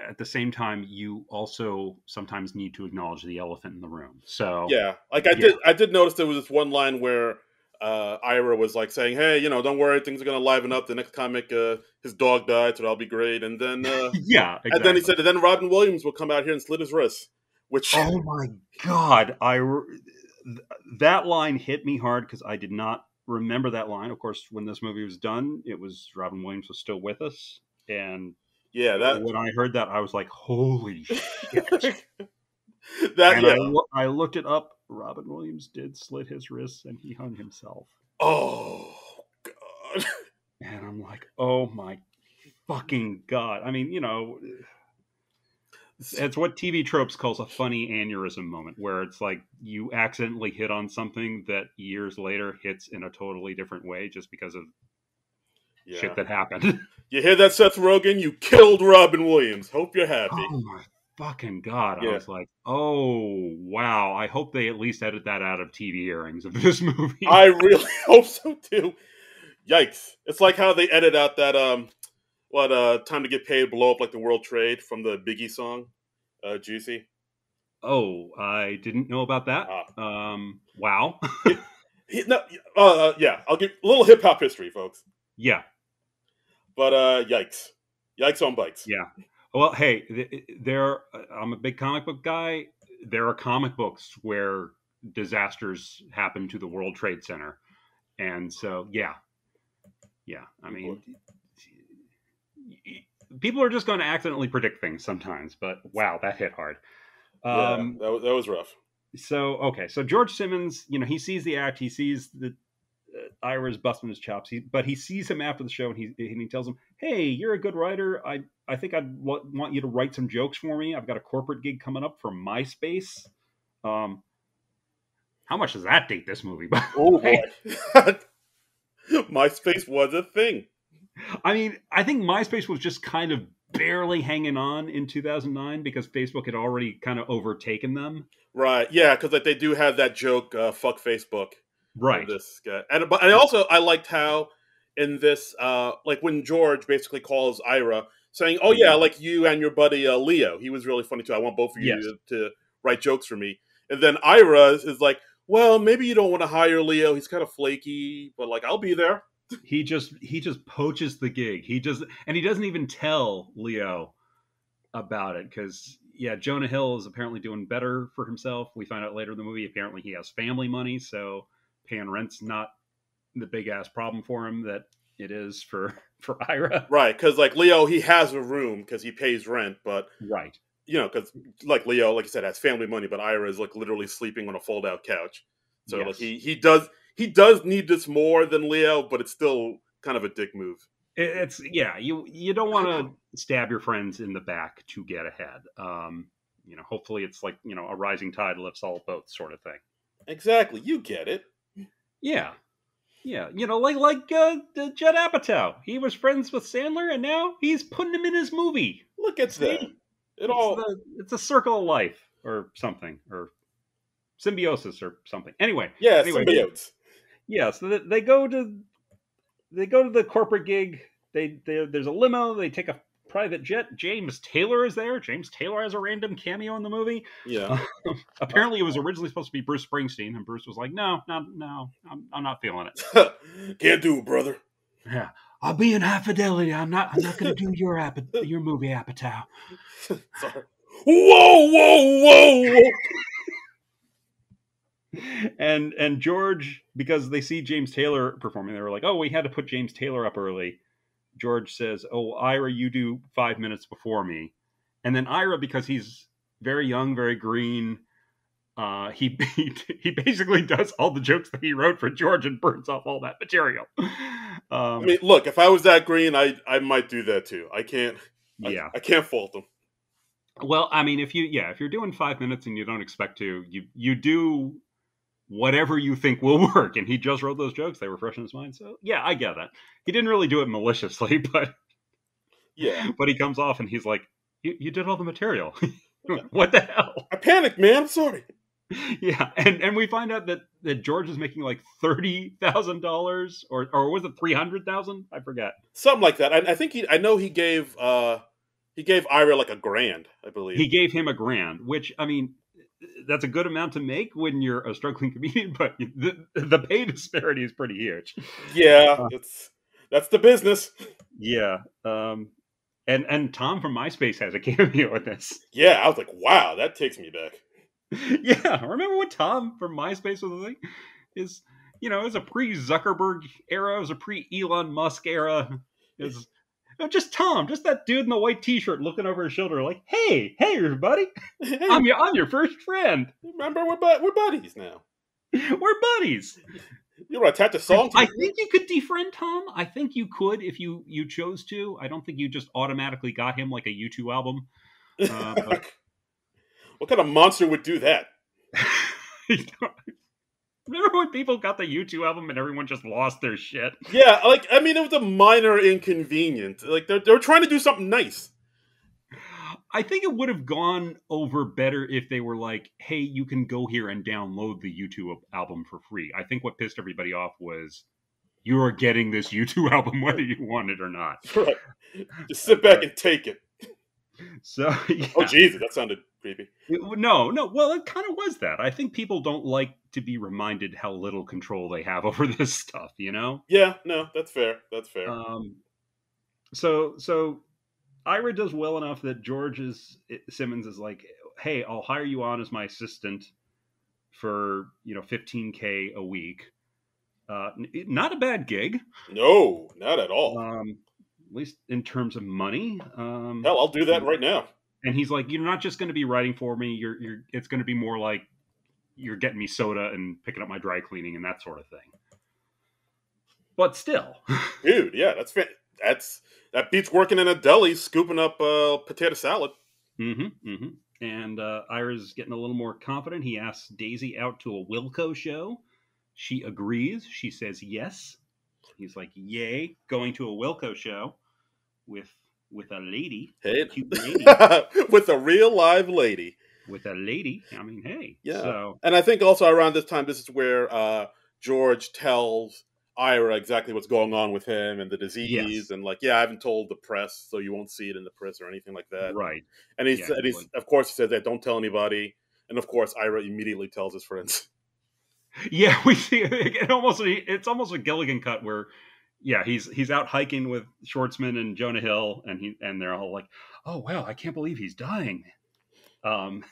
at the same time, you also sometimes need to acknowledge the elephant in the room. So Yeah, like I Yeah. did. I did notice there was this one line where uh, Ira was like saying, "Hey, you know, don't worry, things are gonna liven up. The next comic, uh, his dog died, so that'll be great." And then, uh, yeah, exactly. and then he said, "And then Robin Williams will come out here and slit his wrist." Which, "Oh my god!" I that line hit me hard because I did not remember that line. Of course, when this movie was done, it was Robin Williams was still with us, and yeah, that when I heard that, I was like, "Holy shit!" that and I, yeah. loo- I looked it up. Robin Williams did slit his wrists and he hung himself. Oh God. And I'm like, oh my fucking god! I mean, you know, it's what TV tropes calls a funny aneurysm moment, where it's like you accidentally hit on something that years later hits in a totally different way just because of Yeah. shit that happened. You hear that, Seth Rogen? You killed Robin Williams. Hope you're happy. oh my fucking god! Yeah. I was like, oh wow! I hope they at least edit that out of TV airings of this movie. I really hope so too. Yikes! It's like how they edit out that um, what uh, time to get paid, blow up like the World Trade from the Biggie song, uh, Juicy. oh, I didn't know about that. Ah. Um, wow. He, no, uh, uh, yeah, I'll give a little hip hop history, folks. yeah, But uh, yikes, yikes on bikes. Yeah. Well, hey, th- there. I'm a big comic book guy. There are comic books where disasters happen to the World Trade Center, and so yeah, yeah. I mean, people are just going to accidentally predict things sometimes. But wow, that hit hard. Yeah, Um, that, was, that was rough. so okay, so George Simmons, you know, he sees the act, he sees the uh, Ira's busting his chops, he, but he sees him after the show and he and he tells him, "Hey, you're a good writer. I I think I'd wa- want you to write some jokes for me. I've got a corporate gig coming up for MySpace." Um, how much does that date this movie? by Oh boy, MySpace was a thing. I mean, I think MySpace was just kind of barely hanging on in 2009 because Facebook had already kind of overtaken them. Right? Yeah, because like they do have that joke, uh, "Fuck Facebook." Right. This guy, and but I also I liked how in this, uh, like when George basically calls Ira, saying, "Oh yeah, like you and your buddy uh, Leo. He was really funny too. I want both of you Yes. to, to write jokes for me." And then Ira is, is like, "Well, maybe you don't want to hire Leo. He's kind of flaky, but like I'll be there." He just he just poaches the gig he just and he doesn't even tell leo about it because yeah jonah hill is apparently doing better for himself we find out later in the movie apparently he has family money so paying rent's not the big ass problem for him that it is for for ira Right? Because like Leo, he has a room because he pays rent, but right you know, because like Leo, like you said, has family money, but Ira is like literally sleeping on a fold out couch. So like he he does he does need this more than Leo, but it's still kind of a dick move. It's yeah you you don't want to stab your friends in the back to get ahead um you know hopefully it's like you know a rising tide lifts all boats sort of thing Exactly, you get it. Yeah. Yeah, you know, like like uh, Judd Apatow. He was friends with Sandler, and now he's putting him in his movie. Look at See? that. It It's, all the, it's a circle of life, or something, or symbiosis, or something. Anyway, yeah, anyway. symbiotes. Yeah. So they, go to they go to the corporate gig. They, they there's a limo. They take a private jet. James Taylor is there. James Taylor has a random cameo in the movie. Yeah, Apparently, it was originally supposed to be Bruce Springsteen, and Bruce was like, "No, no, no, I'm, I'm not feeling it." can't do, it, brother. Yeah, I'll be in high fidelity. I'm not. I'm not going to do your app, your movie Apatow. Sorry. Whoa, whoa, whoa, whoa. And and George, because they see James Taylor performing, they were like, "Oh, we had to put James Taylor up early." George says, "Oh, Ira, you do five minutes before me," and then Ira, because he's very young, very green, uh, he, he he basically does all the jokes that he wrote for George and burns off all that material. I Um, mean, look, if I was that green, I I might do that too. I can't. I, yeah. I can't fault him. Well, I mean, if you yeah, if you're doing five minutes and you don't expect to, you you do whatever you think will work. And he just wrote those jokes; they were fresh in his mind. So yeah, I get that. He didn't really do it maliciously, but Yeah, but he comes off and he's like, "You, you did all the material. what the hell?" I panicked, man. I'm sorry. Yeah, and and we find out that that George is making like thirty thousand dollars, or or was it three hundred thousand? I forget. Something like that. I, I think he. I know he gave. uh He gave Ira like a grand, I believe. He gave him a grand, which I mean, that's a good amount to make when you're a struggling comedian, but the the pay disparity is pretty huge. Yeah, uh, it's that's the business. Yeah. Um, and and Tom from MySpace has a cameo in this. Yeah, I was like, wow, that takes me back. yeah, remember when Tom from MySpace was a thing? Is you know, it was a pre Zuckerberg era, it was a pre Elon Musk era. Is just Tom, just that dude in the white T-shirt looking over his shoulder, like, "Hey, hey, everybody, I'm your, I'm your first friend. Remember, we're bu- we're buddies now. we're buddies. You want to attach a song? I, I think you could defriend Tom. I think you could if you you chose to. I don't think you just automatically got him like a U2 album. Uh, what kind of monster would do that? Remember when people got the U2 album and everyone just lost their shit? Yeah, like I mean, it was a minor inconvenience. Like they're they're trying to do something nice. I think it would have gone over better if they were like, "Hey, you can go here and download the U2 album for free." I think what pissed everybody off was you are getting this U2 album whether you want it or not. Right. Just sit back and take it. So, yeah. oh Jesus, that sounded creepy. No, no. Well, it kind of was that. I think people don't like to be reminded how little control they have over this stuff. You know? Yeah. No, that's fair. That's fair. Um. So, so Ira does well enough that George is Simmons is like, "Hey, I'll hire you on as my assistant for you know 15k a week." Uh, not a bad gig. No, not at all. Um, at least in terms of money. Um, Hell, I'll do that right now. And he's like, "You're not just going to be writing for me. You're, you're. It's going to be more like you're getting me soda and picking up my dry cleaning and that sort of thing." But still, dude, yeah, that's that's that beats working in a deli scooping up uh, potato salad. Mm-hmm. mm-hmm. And uh, Ira's getting a little more confident. He asks Daisy out to a Wilco show. She agrees. She says yes. He's like, "Yay, going to a Wilco show with with a lady, hey, a lady. with a real live lady." With a lady, I mean, hey, yeah. So, and I think also around this time, this is where uh, George tells Ira exactly what's going on with him and the disease, yes. and like, yeah, I haven't told the press, so you won't see it in the press or anything like that. Right. And he's, yeah, and he's of course, he says that don't tell anybody, and of course, Ira immediately tells his friends. Yeah, we see it almost. It's almost a Gilligan cut where, yeah, he's he's out hiking with Schwartzman and Jonah Hill, and he and they're all like, "Oh wow, I can't believe he's dying." Um,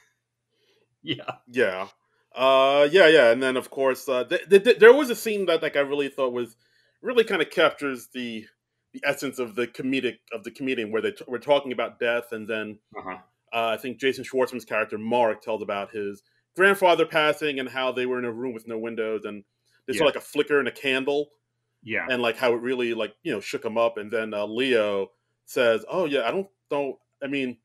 yeah, yeah. Uh, yeah, yeah, and then of course, uh, th- th- th- there was a scene that like I really thought was really kind of captures the the essence of the comedic of the comedian, where they t- were talking about death, and then uh-huh. uh, I think Jason Schwartzman's character Mark tells about his grandfather passing and how they were in a room with no windows, and they yeah. saw like a flicker and a candle, yeah, and like how it really like you know shook him up, and then uh, Leo says, "Oh yeah, I don't don't I mean."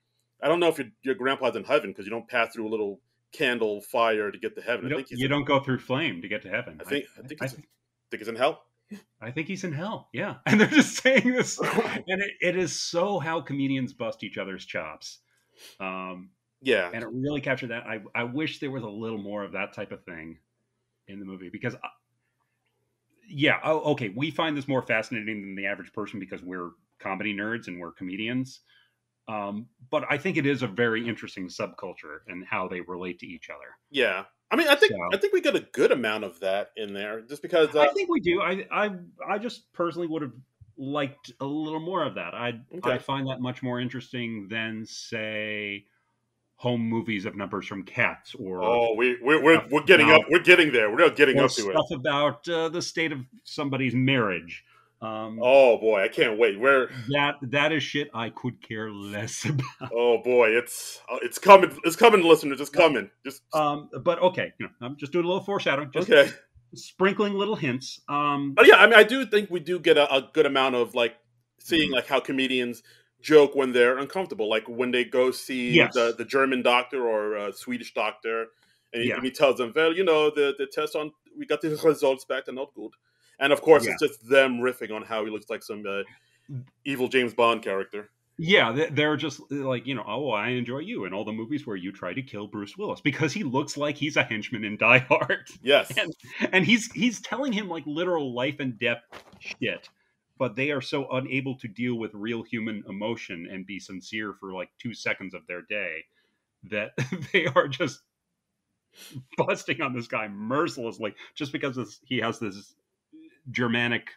I don't know if your, your grandpa's in heaven because you don't pass through a little candle fire to get to heaven. You, I think you don't go through flame to get to heaven. I think I, I think he's, I think, think he's in hell. I think he's in hell. Yeah, and they're just saying this, and it, it is so how comedians bust each other's chops. Um, yeah, and it really captured that. I I wish there was a little more of that type of thing in the movie because, uh, yeah, oh, okay, we find this more fascinating than the average person because we're comedy nerds and we're comedians. Um, but I think it is a very interesting subculture and how they relate to each other. Yeah, I mean, I think so, I think we got a good amount of that in there, just because uh, I think we do. I I I just personally would have liked a little more of that. I okay. I find that much more interesting than say home movies of numbers from cats or oh we we're we're, we're getting about, up we're getting there we're getting up to stuff it stuff about uh, the state of somebody's marriage um, oh boy, I can't wait. Where that that is shit I could care less about. Oh boy, it's uh, it's coming. It's coming, listeners. It's coming. Just um, but okay, you know, I'm just doing a little foreshadowing. Just okay, sprinkling little hints. Um, but yeah, I mean, I do think we do get a, a good amount of like seeing mm-hmm. like how comedians joke when they're uncomfortable, like when they go see yes. the the German doctor or a Swedish doctor, and he, yeah. and he tells them, well, you know, the the test on we got the results back, they're not good and of course, yeah. it's just them riffing on how he looks like some uh, evil James Bond character. Yeah, they're just like, you know, oh, I enjoy you and all the movies where you try to kill Bruce Willis because he looks like he's a henchman in Die Hard. Yes. And, and he's he's telling him like literal life and death shit but they are so unable to deal with real human emotion and be sincere for like two seconds of their day that they are just busting on this guy mercilessly just because he has this Germanic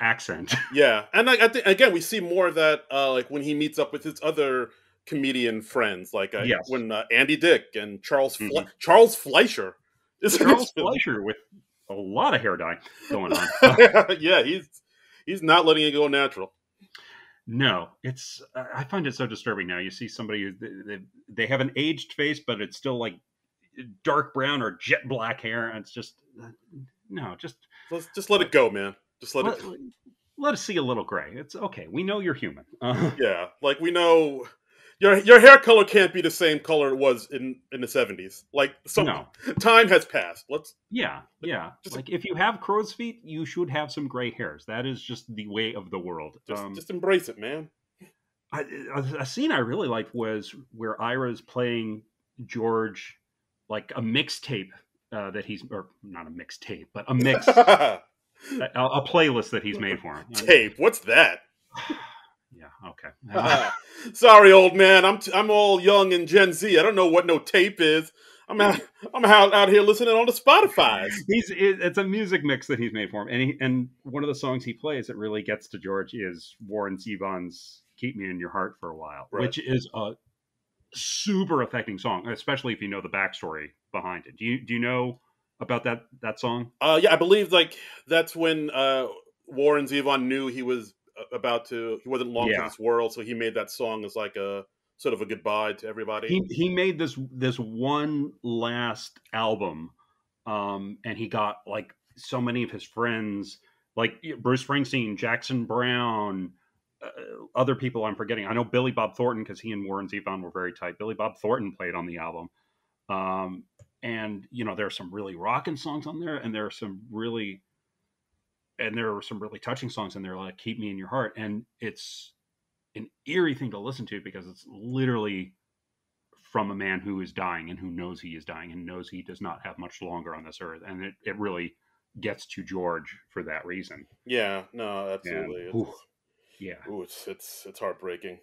accent. Yeah, and like, I think again we see more of that uh, like when he meets up with his other comedian friends, like uh, Yes. when uh, Andy Dick and Charles Fle- Mhm. Charles Fleischer. Charles. Fleischer with a lot of hair dye going on. yeah, he's he's not letting it go natural. No, it's I find it so disturbing now. You see somebody who they, they- they have an aged face, but it's still like dark brown or jet black hair, and it's just uh, no, just Let's just let it go, man. Just let let, it. let us see a little gray. It's okay. We know you're human. Uh, Yeah, like we know your your hair color can't be the same color it was in in the seventies. Like some no, time has passed. Let's yeah, yeah. Just- like if you have crow's feet, you should have some gray hairs. That is just the way of the world. just Um, just embrace it, man. I, a, a scene I really liked was where Ira's playing George like a mixtape uh, that he's or not a mixtape, but a mix, a, a playlist that he's made for him. Tape. What's that? Yeah, okay. Sorry, old man. I'm t- I'm all young and Gen Z. I don't know what no tape is. I'm out I'm out, out here listening on the Spotify. he's it's a music mix that he's made for him, and he, and one of the songs he plays that really gets to George is Warren Zevon's "Keep Me in Your Heart for a While," Right. which is a super affecting song, especially if you know the backstory behind it. Do you do you know about that that song? Uh, yeah, I believe like that's when uh, Warren Zevon knew he was about to. He wasn't long Yeah. for this world, so he made that song as like a sort of a goodbye to everybody. he he made this this one last album um and he got like so many of his friends like bruce springsteen jackson browne uh, other people i'm forgetting i know billy bob thornton because he and warren zevon were very tight billy bob thornton played on the album um and you know there are some really rocking songs on there and there are some really and there are some really touching songs in there like keep me in your heart and it's an eerie thing to listen to because it's literally from a man who is dying and who knows he is dying and knows he does not have much longer on this earth and it, it really gets to george for that reason yeah, no, absolutely. And- ooh. yeah ooh, it's it's it's heartbreaking.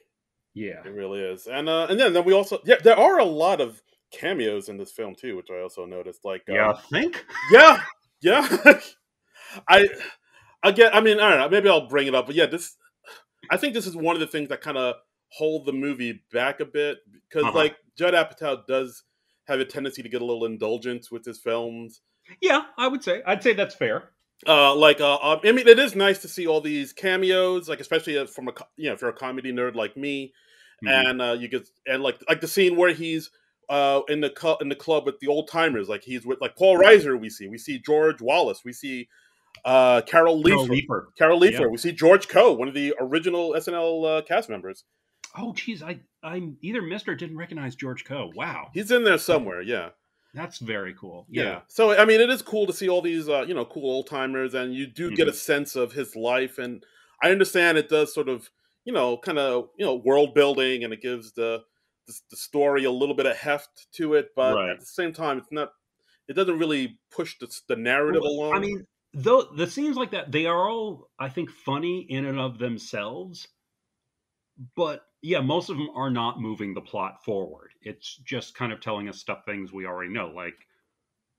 yeah It really is. And uh, and then then we also yeah, there are a lot of cameos in this film too, which I also noticed. Like uh, yeah think yeah, yeah. I again, I mean, I don't know. Maybe I'll bring it up, but yeah, this. I think this is one of the things that kind of hold the movie back a bit because, Uh-huh. like, Judd Apatow does have a tendency to get a little indulgent with his films. yeah i would say i'd say that's fair Uh, like, uh, um, I mean, it is nice to see all these cameos, like especially uh, from a you know if you're a comedy nerd like me, Mhm. and uh, you get and like like the scene where he's uh in the cu- in the club with the old timers, like he's with like Paul Reiser. We see we see George Wallace. We see uh Carol Carol Leifer. Carol Leifer. Yeah. We see George Coe, one of the original SNL uh, cast members. oh geez i i either missed or didn't recognize george coe wow He's in there somewhere. Yeah. that's very cool yeah, yeah So I mean, it is cool to see all these uh, you know cool old timers, and you do get a sense of his life. And I understand it does sort of you know kind of you know world building, and it gives the the, the story a little bit of heft to it, but Right. at the same time, it's not. It doesn't really push the, the narrative Well, along. I mean, though the scenes like that, they are all, I think, funny in and of themselves. But yeah, most of them are not moving the plot forward. It's just kind of telling us stuff things we already know. Like,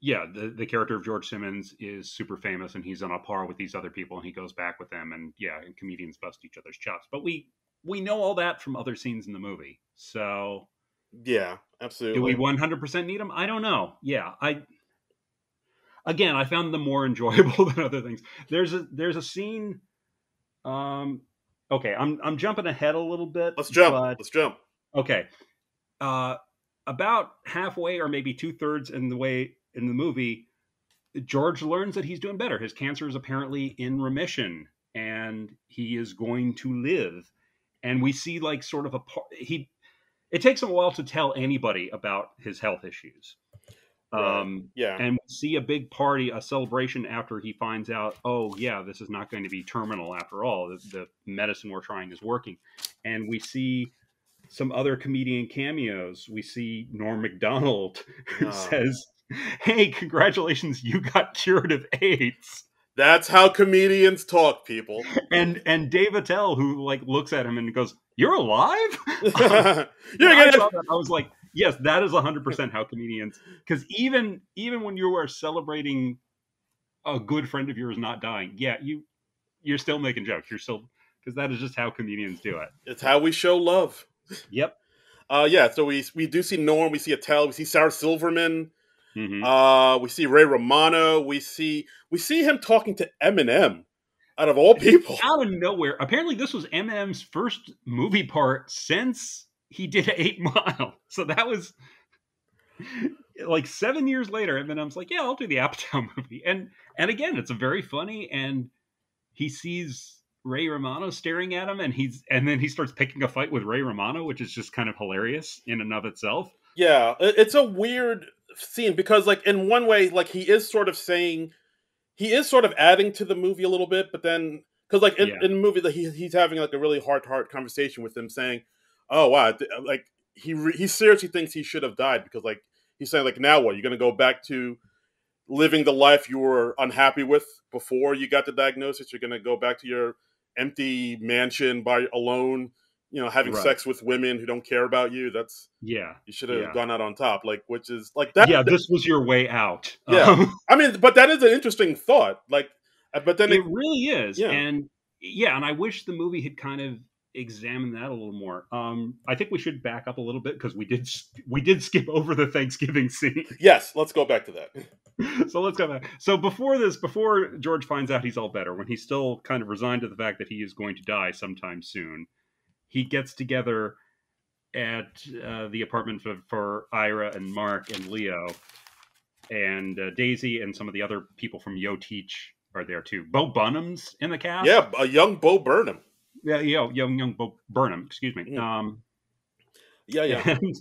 yeah, the, the character of George Simmons is super famous and he's on a par with these other people and he goes back with them and yeah, and comedians bust each other's chops. But we we know all that from other scenes in the movie. So yeah, absolutely. do we 100% need them? I don't know. Yeah, I again, I found them more enjoyable than other things. There's a there's a scene um okay, I'm I'm jumping ahead a little bit. Let's jump. but- Let's jump. okay. Uh about halfway or maybe two-thirds in the way in the movie, George learns that he's doing better. His cancer is apparently in remission and he is going to live. And we see like sort of a he it takes him a while to tell anybody about his health issues. Um Yeah. and we see a big party, a celebration after he finds out, oh yeah, this is not going to be terminal after all. The, the medicine we're trying is working, and we see some other comedian cameos. We see Norm Macdonald who Ah. says, "Hey, congratulations, you got cured of AIDS." That's how comedians talk, people. And and Dave Attell, who like looks at him and goes, "You're alive." You're I, gonna I was like, "Yes, that is 100 percent how comedians." Because even even when you are celebrating a good friend of yours not dying, yeah, you you're still making jokes. You're still because that is just how comedians do it. it's how we show love. Yep. Uh, yeah, so we we do see Norm, we see Attell, we see Sarah Silverman, Mhm. uh, we see Ray Romano, we see we see him talking to Eminem, out of all people. Out of nowhere, apparently this was Eminem's first movie part since he did Eight Mile. So that was like seven years later. And then I was like, "Yeah, I'll do the Apatow movie," and and again, it's a very funny, and he sees Ray Romano staring at him, and he's and then he starts picking a fight with Ray Romano, which is just kind of hilarious in and of itself. Yeah, it's a weird scene because, like, in one way, like he is sort of saying, he is sort of adding to the movie a little bit, but then because, like, in, Yeah. in the movie, that he he's having like a really heart to heart conversation with him, saying, "Oh wow, like he re- he seriously thinks he should have died because, like, he's saying, like, now what? You're gonna go back to living the life you were unhappy with before you got the diagnosis? You're gonna go back to your empty mansion by alone." You know, having Right. sex with women who don't care about you. That's Yeah, you should have Yeah. gone out on top like which is like that yeah. This was your way out. Yeah. Um, i mean but that is an interesting thought like uh, but then it it, really is Yeah. and yeah and i wish the movie had kind of examined that a little more. Um i think we should back up a little bit because we did we did skip over the thanksgiving scene. Yes let's go back to that. So let's go back. So before this before george finds out he's all better when he's still kind of resigned to the fact that he is going to die sometime soon he gets together at uh, the apartment for, for ira and mark and leo and uh, daisy and some of the other people from yo teach are there too. Bo Burnham's in the cast? Yeah a young bo burnham yeah, yeah, young young Bo Burnham, excuse me. Mm. Um, yeah yeah and,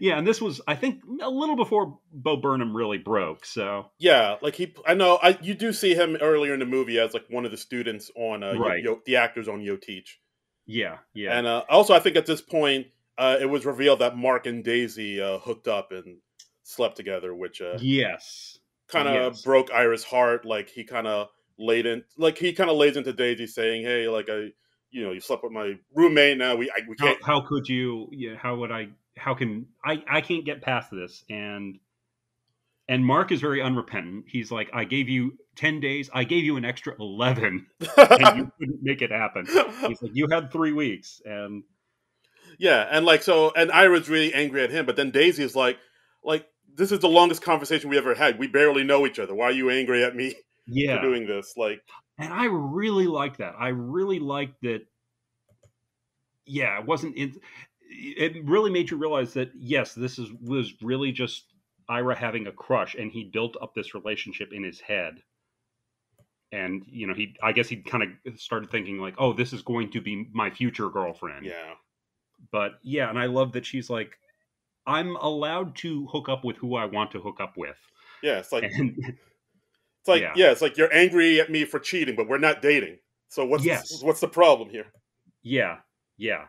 yeah, and this was I think a little before Bo Burnham really broke. So yeah like he i know i you do see him earlier in the movie as like one of the students on uh Right. Yo, the actors on yo teach yeah, yeah, and uh also i think at this point uh it was revealed that mark and daisy uh hooked up and slept together which uh yes, kind of Yes. broke Ira's heart. Like he kind of laid in, like he kind of lays into Daisy, saying, "Hey, like I, you know, you slept with my roommate. Now we I, we how, can't." how could you? Yeah, how would I? How can I? I can't get past this. And and Mark is very unrepentant. He's like, I gave you ten days. I gave you an extra eleven, and you couldn't make it happen. He's like, you had three weeks, and yeah, and like so, and Ira's really angry at him, but then Daisy is like, like this is the longest conversation we ever had. We barely know each other. Why are you angry at me yeah, for doing this? Like, and I really like that. I really liked that. Yeah, it wasn't. It, it really made you realize that yes, this is was really just Ira having a crush, and he built up this relationship in his head. And you know, he I guess he kind of started thinking like, oh, this is going to be my future girlfriend. yeah, But yeah, and I love that she's like, I'm allowed to hook up with who I want to hook up with, yeah. It's like and it's like yeah. yeah. it's like you're angry at me for cheating, but we're not dating. So what's Yes. what's the problem here? yeah, yeah.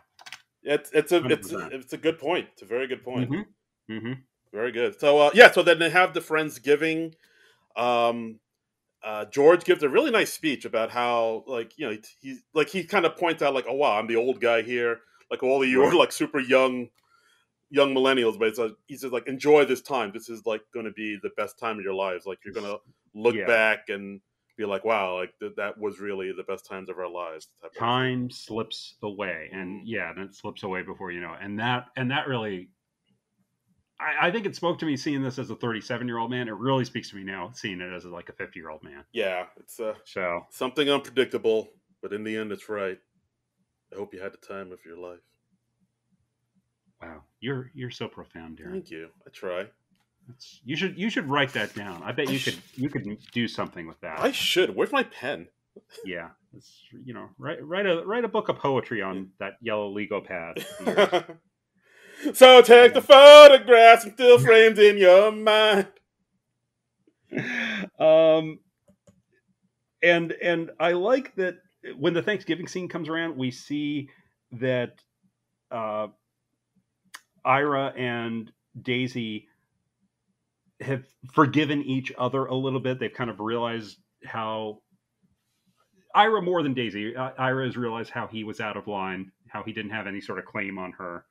It's it's a it's 100%. it's a good point. It's a very good point. Mm-hmm. Mm-hmm. Very good. So uh, yeah, so then they have the Friendsgiving. Um, uh, George gives a really nice speech about how like you know he, he's like he kind of points out like oh wow I'm the old guy here like all of you are like super young young millennials but it's like he says like enjoy this time this is like going to be the best time of your lives like you're gonna look Yeah. back and be like wow like th- that was really the best times of our lives type of- time slips away and yeah and it slips away before you know it. and that and that really I, I think it spoke to me seeing this as a 37 year old man. It really speaks to me now seeing it as like a 50 year old man. Yeah it's uh, so something unpredictable but in the end it's right. I hope you had the time of your life. Wow. You're you're so profound Darin. Thank you. I try That's, you should you should write that down. I bet you could you could do something with that. I should. Where's my pen? Yeah it's you know write write a write a book of poetry on that yellow Lego pad. So take the photographs and still framed in your mind. um and and i like that when the thanksgiving scene comes around we see that uh ira and daisy have forgiven each other a little bit they've kind of realized how Ira more than Daisy. Uh, Ira has realized how he was out of line, how he didn't have any sort of claim on her,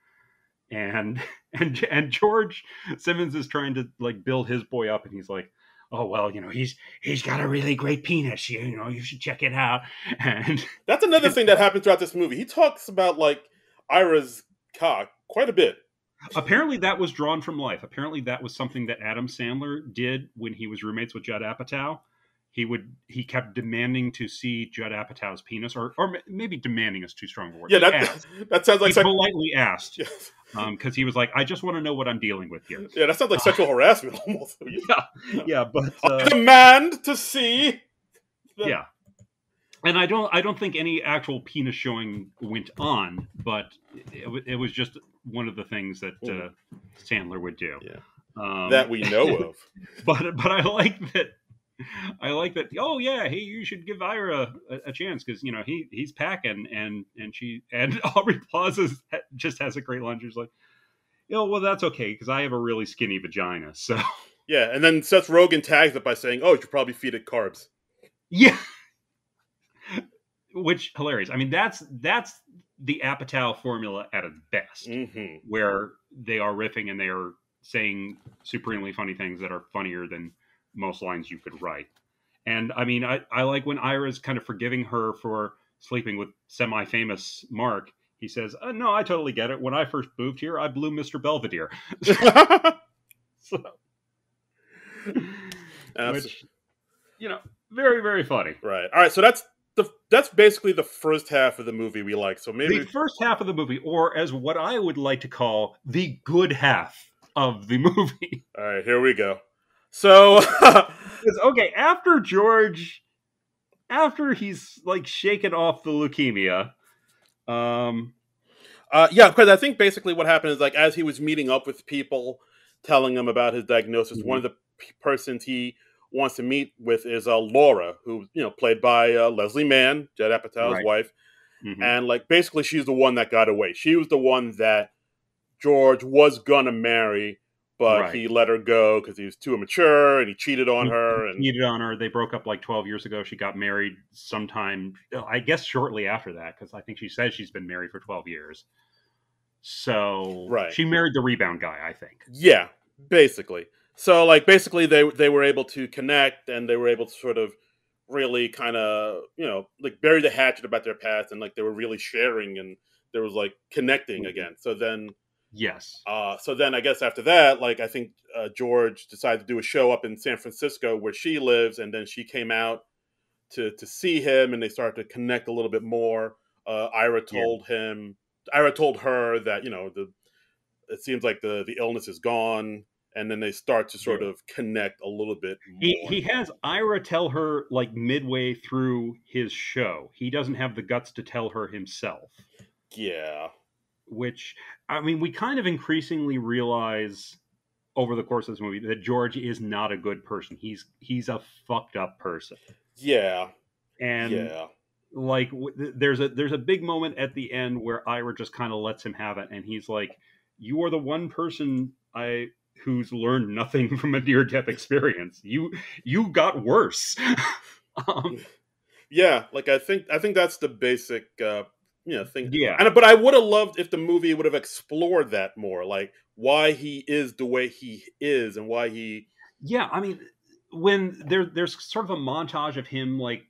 and and and George Simmons is trying to like build his boy up, and he's like, oh well, you know, he's he's got a really great penis. You, you know, you should check it out. And That's another thing that happens throughout this movie. He talks about like Ira's cock quite a bit. Apparently that was drawn from life. Apparently that was something that Adam Sandler did when he was roommates with Judd Apatow. He would he kept demanding to see Judd Apatow's penis, or or maybe demanding is too strong a word. Yeah, that asked. that sounds like he sex- politely asked Yes. because he was like, I just want to know what I'm dealing with here. yeah, that sounds like sexual harassment almost. Yeah, yeah, but I uh, demand to see. the- yeah and i don't i don't think any actual penis showing went on but it, it was just one of the things that uh, sandler would do Yeah. um, that we know of. but but i like that i like that oh yeah hey you should give ira a, a chance because you know he he's packing and and she and aubrey plaza just has a great line she's like oh well that's okay because i have a really skinny vagina so Yeah, and then Seth Rogen tags it by saying, "Oh, you should probably feed it carbs." Yeah. Which hilarious. I mean, that's that's the Apatow formula at its best, hmm where they are riffing and they are saying supremely funny things that are funnier than most lines you could write. And I mean, I, I like when Ira's kind of forgiving her for sleeping with semi-famous Mark. He says, uh, "No, I totally get it. When I first moved here, I blew Mister Belvedere." So, which, you know, very very funny. right. All right. So that's the that's basically the first half of the movie we like. So maybe the first half of the movie, or as what I would like to call the good half of the movie. all right. Here we go. So okay, after George, after he's like shaken off the leukemia, um, Uh, yeah, because I think basically what happened is like as he was meeting up with people, telling them about his diagnosis, one of the p- persons he wants to meet with is uh, Laura, who you know played by uh, Leslie Mann, Judd Apatow's Right. wife, mhm. and like basically she's the one that got away. She was the one that George was gonna marry, but Right. he let her go because he was too immature and he cheated on He- her. And cheated on her. They broke up like 12 years ago. She got married sometime, I guess, shortly after that, because I think she says she's been married for 12 years. So Right. she married the rebound guy, I think. Yeah, basically. So like basically they they were able to connect and they were able to sort of really kind of you know like bury the hatchet about their past and like they were really sharing and there was like connecting Mhm. again. So then Yes. uh so then I guess after that like I think uh, George decided to do a show up in San Francisco where she lives and then she came out to to see him and they started to connect a little bit more. Uh Ira Yeah. told him Ira told her that you know the it seems like the the illness is gone and then they start to sort Yeah. of connect a little bit more. He, he has Ira tell her like midway through his show. He doesn't have the guts to tell her himself, yeah. which I mean, we kind of increasingly realize over the course of this movie that George is not a good person. He's he's a fucked up person, Yeah. and yeah. like w- there's a there's a big moment at the end where Ira just kind of lets him have it, and he's like, "You are the one person I." Who's learned nothing from a near death experience? You you got worse. um, Yeah, like I think I think that's the basic uh you know thing. Yeah. And but I would have loved if the movie would have explored that more, like why he is the way he is and why he Yeah, I mean, when there there's sort of a montage of him like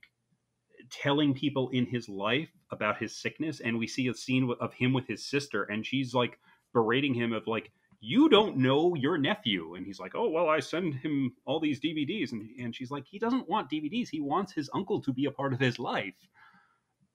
telling people in his life about his sickness, and we see a scene of him with his sister, and she's like berating him of like, "You don't know your nephew," and he's like, "Oh well, I send him all these DVDs," and and she's like, "He doesn't want DVDs. He wants his uncle to be a part of his life."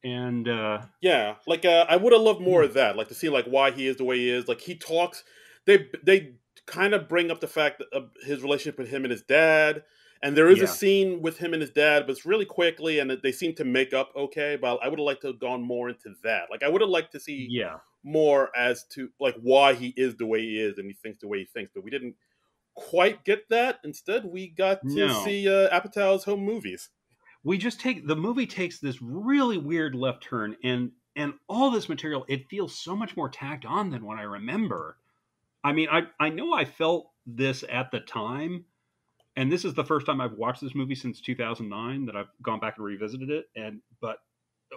And uh, Yeah, like uh, I would have loved more of that, like to see like why he is the way he is. Like he talks, they they kind of bring up the fact of his relationship with him and his dad, and there is Yeah. a scene with him and his dad, but it's really quickly, and they seem to make up okay. But I would have liked to have gone more into that. Like I would have liked to see yeah, more as to like why he is the way he is and he thinks the way he thinks, but we didn't quite get that. Instead, we got to No. see uh, Apatow's home movies. we just take the movie takes this really weird left turn and and all this material it feels so much more tacked on than what i remember i mean i i know i felt this at the time and this is the first time I've watched this movie since 2009 that I've gone back and revisited it. And but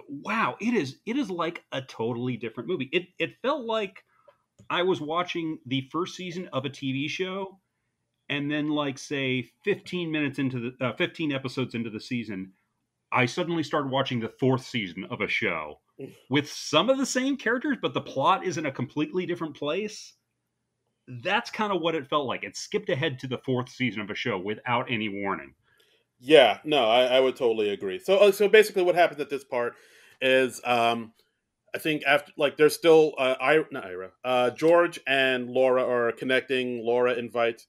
wow, it is it is like a totally different movie. It it felt like I was watching the first season of a TV show, and then like say 15 minutes into the uh, 15 episodes into the season, I suddenly started watching the fourth season of a show with some of the same characters, but the plot is in a completely different place. That's kind of what it felt like. It skipped ahead to the fourth season of a show without any warning. Yeah, no, I, I would totally agree. So, uh, so basically, what happens at this part is, um, I think after like there's still uh, I not Ira, uh, George and Laura are connecting. Laura invites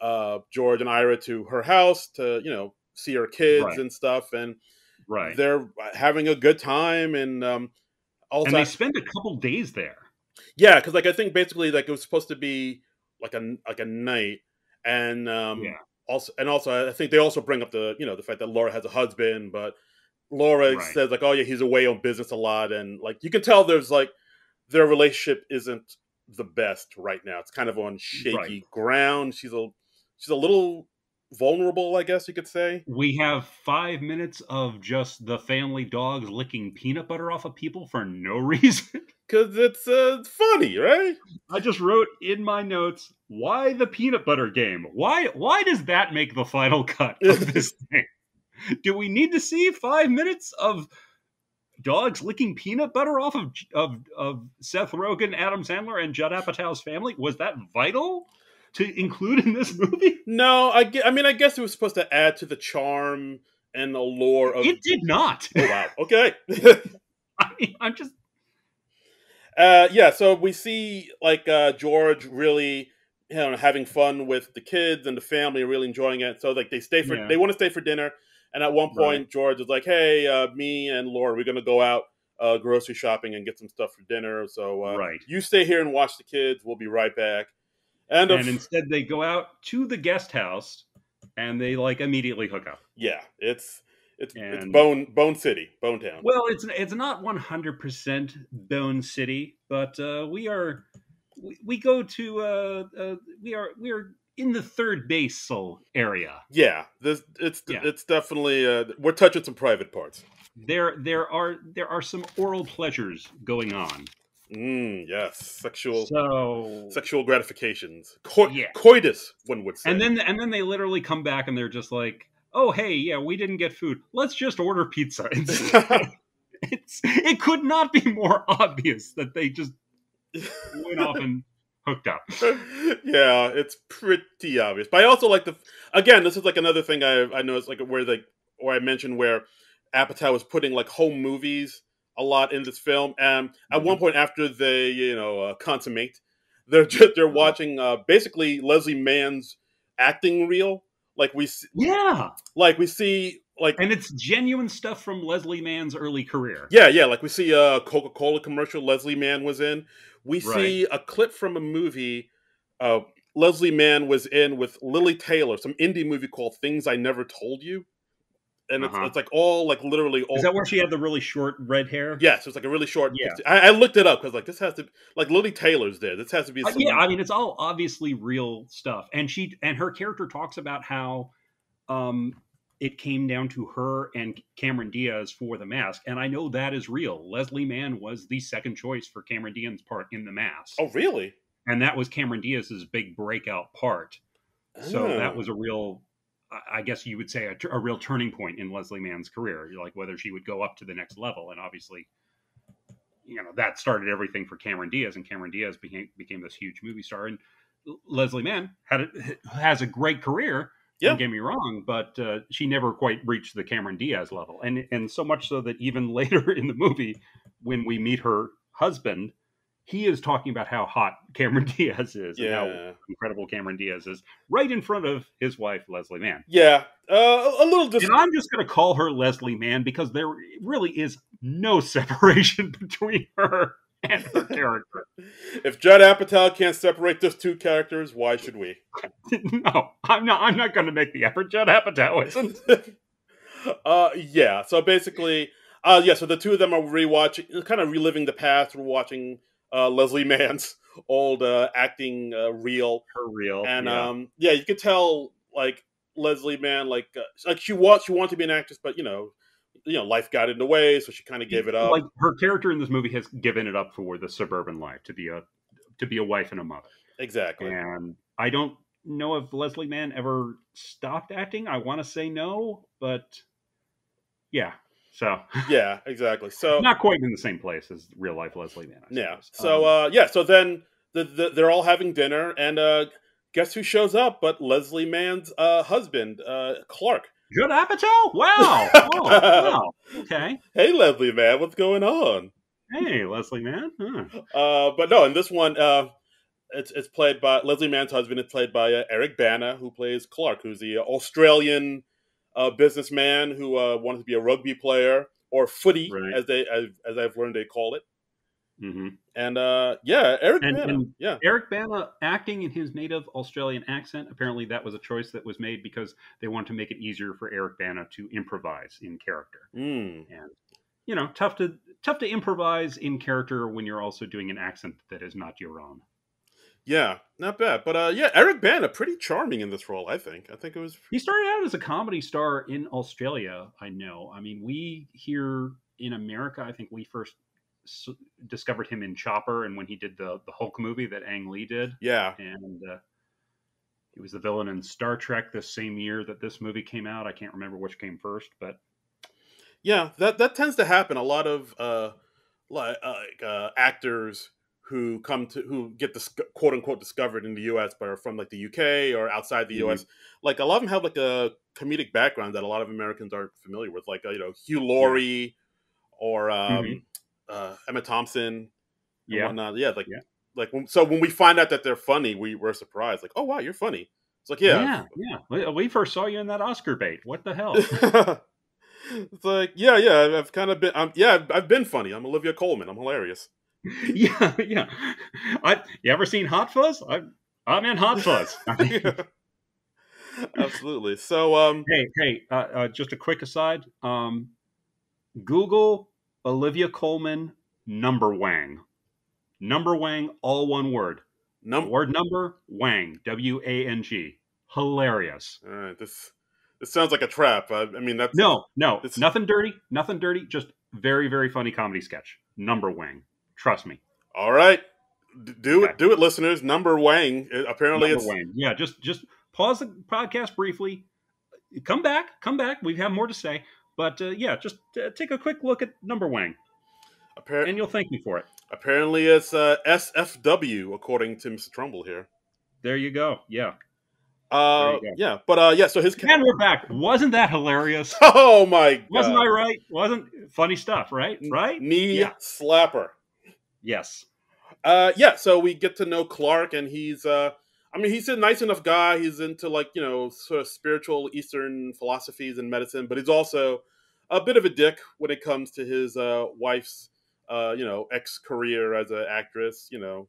uh, George and Ira to her house to you know see her kids Right. and stuff, and Right. they're having a good time. And um, also, and they spend a couple days there. Yeah, because like I think basically like it was supposed to be like a like a night, and um, Yeah. also and also I think they also bring up the you know the fact that Laura has a husband, but Laura Right. says like oh yeah he's away on business a lot, and like you can tell there's like their relationship isn't the best right now. It's kind of on shaky Right. ground. She's a she's a little vulnerable, I guess you could say. We have five minutes of just the family dogs licking peanut butter off of people for no reason. Because it's uh, funny, right? I just wrote in my notes, why the peanut butter game? Why why does that make the final cut of this thing? Do we need to see five minutes of dogs licking peanut butter off of of, of Seth Rogen, Adam Sandler, and Judd Apatow's family? Was that vital to include in this movie? No, I, gue- I mean, I guess it was supposed to add to the charm and the lore of. It did not. Oh, wow. Okay. I mean, I'm just uh, yeah, so we see like uh, George really, you know, having fun with the kids and the family, really enjoying it. So like they stay for Yeah. they want to stay for dinner, and at one point Right. George is like, "Hey, uh, me and Laura, we're gonna go out uh, grocery shopping and get some stuff for dinner. So uh, right. you stay here and watch the kids. We'll be right back." And, of- And instead, they go out to the guest house and they like immediately hook up. yeah, it's it's it's Bone Bone City, Bone Town. Well, it's it's not one hundred percent Bone City, but uh, we are we, we go to uh, uh, we are we are in the third basal area. Yeah, this it's Yeah. it's definitely uh, we're touching some private parts. There there are there are some oral pleasures going on. Mm, yes, sexual So sexual gratifications, Co- Yeah. coitus, one would say. and then and then they literally come back and they're just like, "Oh, hey, yeah, we didn't get food. Let's just order pizza." instead." it's it could not be more obvious that they just went off and hooked up. yeah, it's pretty obvious. But I also like the again. This is like another thing I I noticed like where the or I mentioned where Apatow was putting like home movies a lot in this film. And at one point after they you know uh, consummate, they're just, they're watching uh, basically Leslie Mann's acting reel. Like we s- Yeah, like we see like and it's genuine stuff from Leslie Mann's early career. Yeah, yeah. Like we see a Coca Cola commercial Leslie Mann was in. We see a clip from a movie uh, Leslie Mann was in with Lili Taylor, some indie movie called Things I Never Told You. And it's, Uh-huh. it's like all like literally all. Is that where she had the really short red hair? Yes, it's like a really short. Yeah. I, I looked it up because like this has to like Lili Taylor's there. This has to be. Uh, yeah, I mean it's all obviously real stuff, and she and her character talks about how um, it came down to her and Cameron Diaz for the mask, and I know that is real. Leslie Mann was the second choice for Cameron Diaz's part in the mask, oh really? and that was Cameron Diaz's big breakout part. So Oh. that was a real, I- guess you would say, a real turning point in Leslie Mann's career. Like whether she would go up to the next level, and obviously, you know, that started everything for Cameron Diaz, and Cameron Diaz became became this huge movie star. And Leslie Mann had a, has a great career. Yeah. Don't get me wrong, but uh, she never quite reached the Cameron Diaz level, and and so much so that even later in the movie, when we meet her husband, he is talking about how hot Cameron Diaz is and how incredible Cameron Diaz is, right in front of his wife Leslie Mann. yeah. Uh, a little dis- And I'm just going to call her Leslie Mann because there really is no separation between her and her character. If Judd Apatow can't separate those two characters, why should we? no, I'm not. I'm not going to make the effort. Judd Apatow isn't. uh, yeah. So basically, uh, yeah. So the two of them are rewatching, kind of reliving the past. We're watching uh, Leslie Mann's old uh, acting uh, reel, Her real. and yeah. um, yeah, you could tell like Leslie Mann like uh, like she was she wanted to be an actress, but you know, you know, life got in the way, so she kind of gave it up. Like her character in this movie has given it up for the suburban life to be a to be a wife and a mother. Exactly. And I don't know if Leslie Mann ever stopped acting. I want to say no, but yeah. So yeah, exactly. So not quite in the same place as real life Leslie Mann. yeah. So um, uh, yeah. So then the, the, they're all having dinner, and uh, guess who shows up? But Leslie Mann's uh, husband, uh, Clark. Judd Apatow? Wow. oh, wow. Okay. Hey, Leslie Mann, what's going on? Hey, Leslie Mann. Huh. Uh, but no, in this one, uh, it's it's played by Leslie Mann's husband. It's played by uh, Eric Bana, who plays Clark, who's the Australian uh, businessman who uh, wanted to be a rugby player or footy, right. as they as, as I've learned they call it. Mm-hmm. And uh, yeah, Eric and, Bana. And yeah, Eric Bana acting in his native Australian accent. Apparently, that was a choice that was made because they wanted to make it easier for Eric Bana to improvise in character. Mm. And you know, tough to tough to improvise in character when you're also doing an accent that is not your own. Yeah, not bad. But uh, yeah, Eric Bana, pretty charming in this role. I think. I think it was. He started out as a comedy star in Australia. I know. I mean, we here in America, I think we first discovered him in Chopper and when he did the the Hulk movie that Ang Lee did. Yeah, and uh, he was the villain in Star Trek this same year that this movie came out. I can't remember which came first, but yeah, that that tends to happen. A lot of uh, like uh, actors who come to who get this quote unquote discovered in the U.S. but are from like the U.K. or outside the mm-hmm. U.S. Like a lot of them have like a comedic background that a lot of Americans aren't familiar with, like uh, you know Hugh Laurie yeah. or um, mm-hmm. uh, Emma Thompson, yeah, whatnot. yeah, like yeah. like so when we find out that they're funny, we were surprised, like oh wow, you're funny. It's like yeah, yeah, yeah. We first saw you in that Oscar bait. What the hell? it's like yeah, yeah. I've kind of been, I'm, yeah, I've been funny. I'm Olivia Colman. I'm hilarious. yeah, yeah. I you ever seen Hot Fuzz? I I'm in Hot Fuzz. Absolutely. So um hey, hey, uh, uh, just a quick aside. Um Google Olivia Colman number Wang. Number Wang, all one word. Num- word number Wang, W A N G. Hilarious. All right, this this sounds like a trap. I, I mean, that's no, no, it's nothing dirty, nothing dirty. Just very, very funny comedy sketch. Number Wang. Trust me. All right, do okay. it, do it, listeners. Number Wang. Apparently, Number it's Wang. Yeah, just just pause the podcast briefly. Come back, come back. We have more to say, but uh, yeah, just uh, take a quick look at Number Wang, Appar- and you'll thank me for it. Apparently, it's uh, SFW, according to Mr. Trumbull here. There you go. Yeah. Uh, yeah, but uh, yeah. So his and we're back. Wasn't that hilarious? Oh my! God. Wasn't I right? Wasn't funny stuff? Right? Right? Knee yeah. slapper. Yes. Uh, yeah. So we get to know Clark, and he's, uh, I mean, he's a nice enough guy. He's into like you know sort of spiritual Eastern philosophies and medicine, but he's also a bit of a dick when it comes to his uh, wife's, uh, you know, ex career as an actress. You know.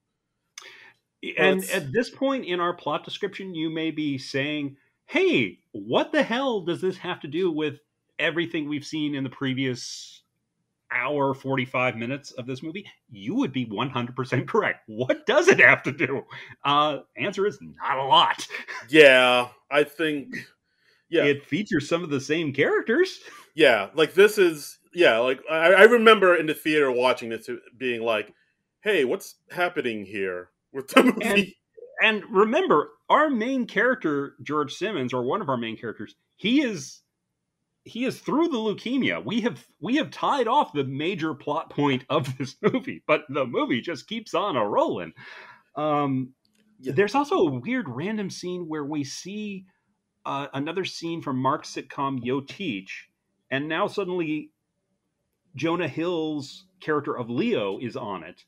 And at this point in our plot description, you may be saying, "Hey, what the hell does this have to do with everything we've seen in the previous hour 45 minutes of this movie you would be 100% correct. What does it have to do? Uh answer is not a lot. Yeah i think yeah. It features some of the same characters. Yeah like this is yeah like i, I remember in the theater watching this being like hey what's happening here with the movie? and, and remember our main character george simmons or one of our main characters he is he is through the leukemia. We have we have tied off the major plot point of this movie, but the movie just keeps on a rolling. Um, yeah. There's also a weird random scene where we see uh, another scene from Mark's sitcom Yo Teach, and now suddenly Jonah Hill's character of Leo is on it,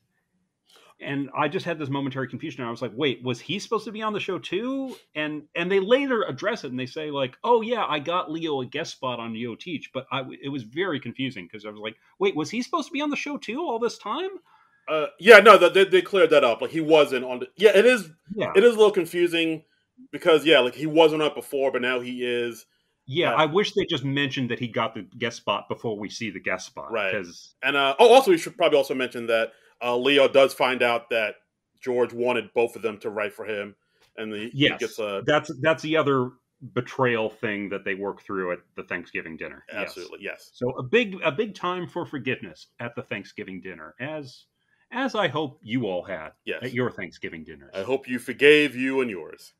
and I just had this momentary confusion. I was like, "Wait, was he supposed to be on the show too?" And and they later address it and they say like, "Oh yeah, I got Leo a guest spot on Yo Teach," but I it was very confusing because I was like, "Wait, was he supposed to be on the show too all this time?" Uh, yeah, no, they, they cleared that up. Like he wasn't on. The, yeah, it is. Yeah. it is a little confusing because yeah, like he wasn't up before, but now he is. Yeah, uh, I wish they just mentioned that he got the guest spot before we see the guest spot. Right. Because and uh, oh, also we should probably also mention that uh, Leo does find out that George wanted both of them to write for him, and the, yes, he gets a. That's that's the other betrayal thing that they work through at the Thanksgiving dinner. Yes. Absolutely, yes. So a big a big time for forgiveness at the Thanksgiving dinner, as as I hope you all had Yes. at your Thanksgiving dinners. I hope you forgave you and yours.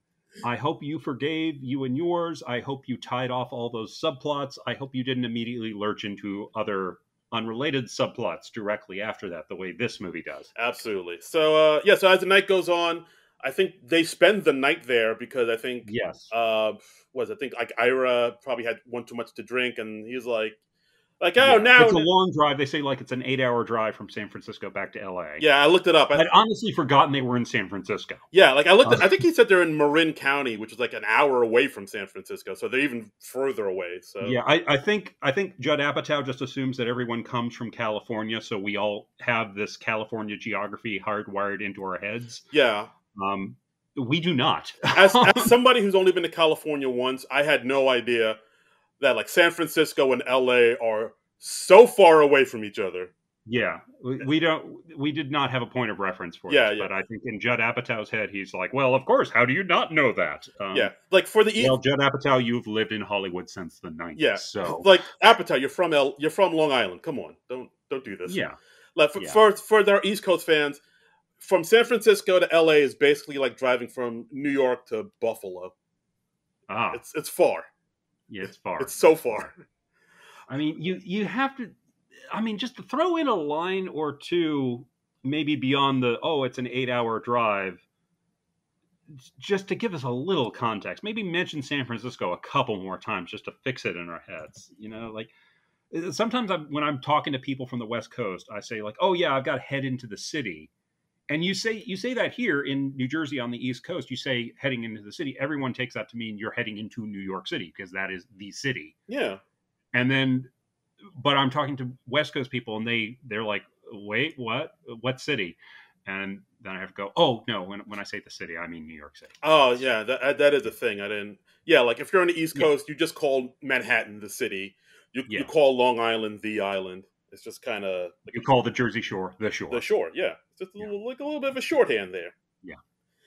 I hope you forgave you and yours. I hope you tied off all those subplots. I hope you didn't immediately lurch into other unrelated subplots directly after that, the way this movie does. Absolutely. So uh, yeah, so as the night goes on, I think they spend the night there because I think Yes. uh was I think like Ira probably had one too much to drink and he's like like oh Yeah. now it's a long drive. They say like it's an eight-hour drive from San Francisco back to L.A. yeah I looked it up I had honestly forgotten they were in San Francisco. yeah like I looked at, I think he said they're in Marin County which is like an hour away from San Francisco so they're even further away so Yeah, I, I think I think Judd Apatow just assumes that everyone comes from California, so we all have this California geography hardwired into our heads. yeah Um, we do not. as, as somebody who's only been to California once I had no idea that like San Francisco and LA are so far away from each other yeah, we, we don't. We did not have a point of reference for Yeah, this, yeah. but I think in Judd Apatow's head, he's like, "Well, of course. How do you not know that?" Um, yeah like for the Well, Judd Apatow, you've lived in Hollywood since the '90s. Yeah, So like Apatow, you're from L, you're from Long Island. Come on, don't don't do this. yeah, like for, yeah. for for their East Coast fans, from San Francisco to L.A. is basically like driving from New York to Buffalo. ah, It's it's far. Yeah, it's far. It's so far. I mean, you you have to. I mean, just to throw in a line or two, maybe beyond the oh, it's an eight-hour drive, just to give us a little context. Maybe mention San Francisco a couple more times just to fix it in our heads. You know, like sometimes I'm, when I'm talking to people from the West Coast, I say like, oh yeah, I've got to head into the city. And you say you say that here in New Jersey on the East Coast, you say heading into the city. Everyone takes that to mean you're heading into New York City because that is the city Yeah, and then but i'm talking to west coast people and they they're like wait what what city and then i have to go oh no when, when i say the city i mean new york city oh yeah, that uh, that is a thing. I didn't. Yeah, like if you're on the East Yeah. Coast, you just call Manhattan the city. You you call Long Island the island. It's just kind of like you call the jersey shore the shore the shore. Yeah, it's just a Yeah. little, like a little bit of a shorthand there.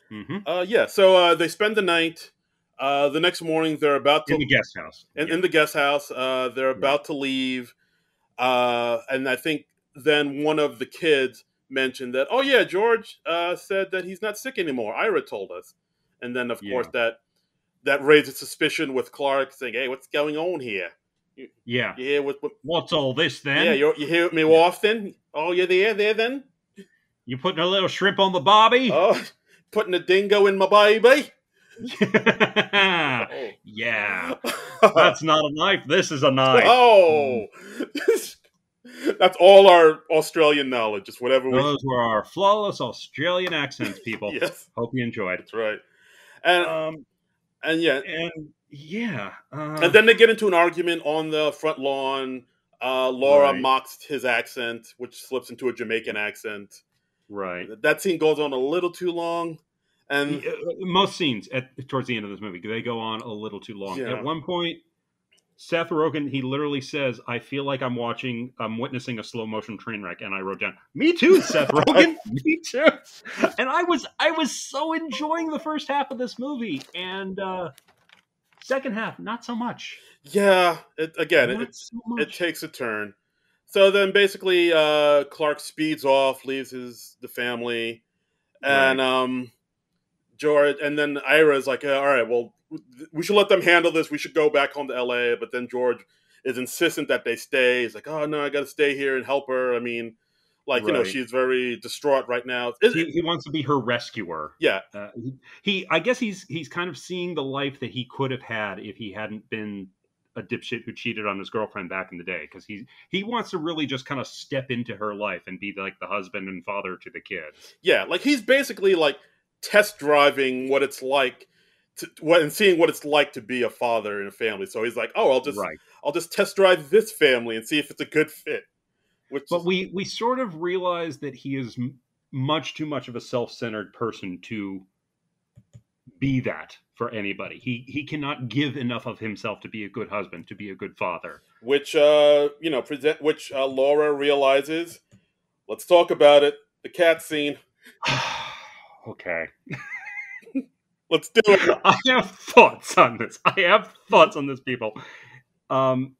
hmm Uh, yeah, so uh, they spend the night. Uh, the next morning, they're about to in the guest house in, Yeah. in the guest house. Uh, they're about to leave, uh, and I think then one of the kids mentioned that, "Oh yeah, George uh, said that he's not sick anymore." Ira told us, and then of Yeah. course that that raises suspicion with Clark saying, "Hey, what's going on here? Yeah hear what? what what's all this then yeah, you you hear me often? Oh, you're there, there then? you putting a little shrimp on the bobby Oh, putting a dingo in my baby? Oh. yeah that's not a knife this is a knife Oh, that's all our Australian knowledge. Just whatever we. those were our flawless australian accents people Yes, hope you enjoyed that's right. And um and yeah, and yeah uh, and then they get into an argument on the front lawn. Uh, Laura Right. mocks his accent, which slips into a Jamaican accent. right That scene goes on a little too long, and Uh, most scenes at towards the end of this movie they go on a little too long. Yeah. At one point, Seth Rogen he literally says, "I feel like I'm watching, I'm witnessing a slow motion train wreck," and I wrote down, "Me too, Seth Rogen, me too." And I was I was so enjoying the first half of this movie, and uh second half not so much. yeah, it, again, it, so it takes a turn. So then, basically, uh, Clark speeds off, leaves his the family, and um, George, and then Ira's like, "Uh, "All right, well, we should let them handle this. We should go back home to L.A." But then George is insistent that they stay. He's like, "Oh no, I got to stay here and help her." I mean, like you know, she's very distraught right now. It- he, he wants to be her rescuer. yeah, Uh, he, he, I guess he's he's kind of seeing the life that he could have had if he hadn't been a dipshit who cheated on his girlfriend back in the day. Because he he wants to really just kind of step into her life and be like the husband and father to the kids. yeah, like he's basically like test driving what it's like. To, what and seeing what it's like to be a father in a family, so he's like, "Oh, I'll just right. I'll just test drive this family and see if it's a good fit." Which But is- we we sort of realize that he is m- much too much of a self centered person to be that for anybody. He he cannot give enough of himself to be a good husband, to be a good father. which uh you know present which uh, Laura realizes. Let's talk about it. The cat scene. okay. Let's do it. I have thoughts on this. I have thoughts on this, people. Um,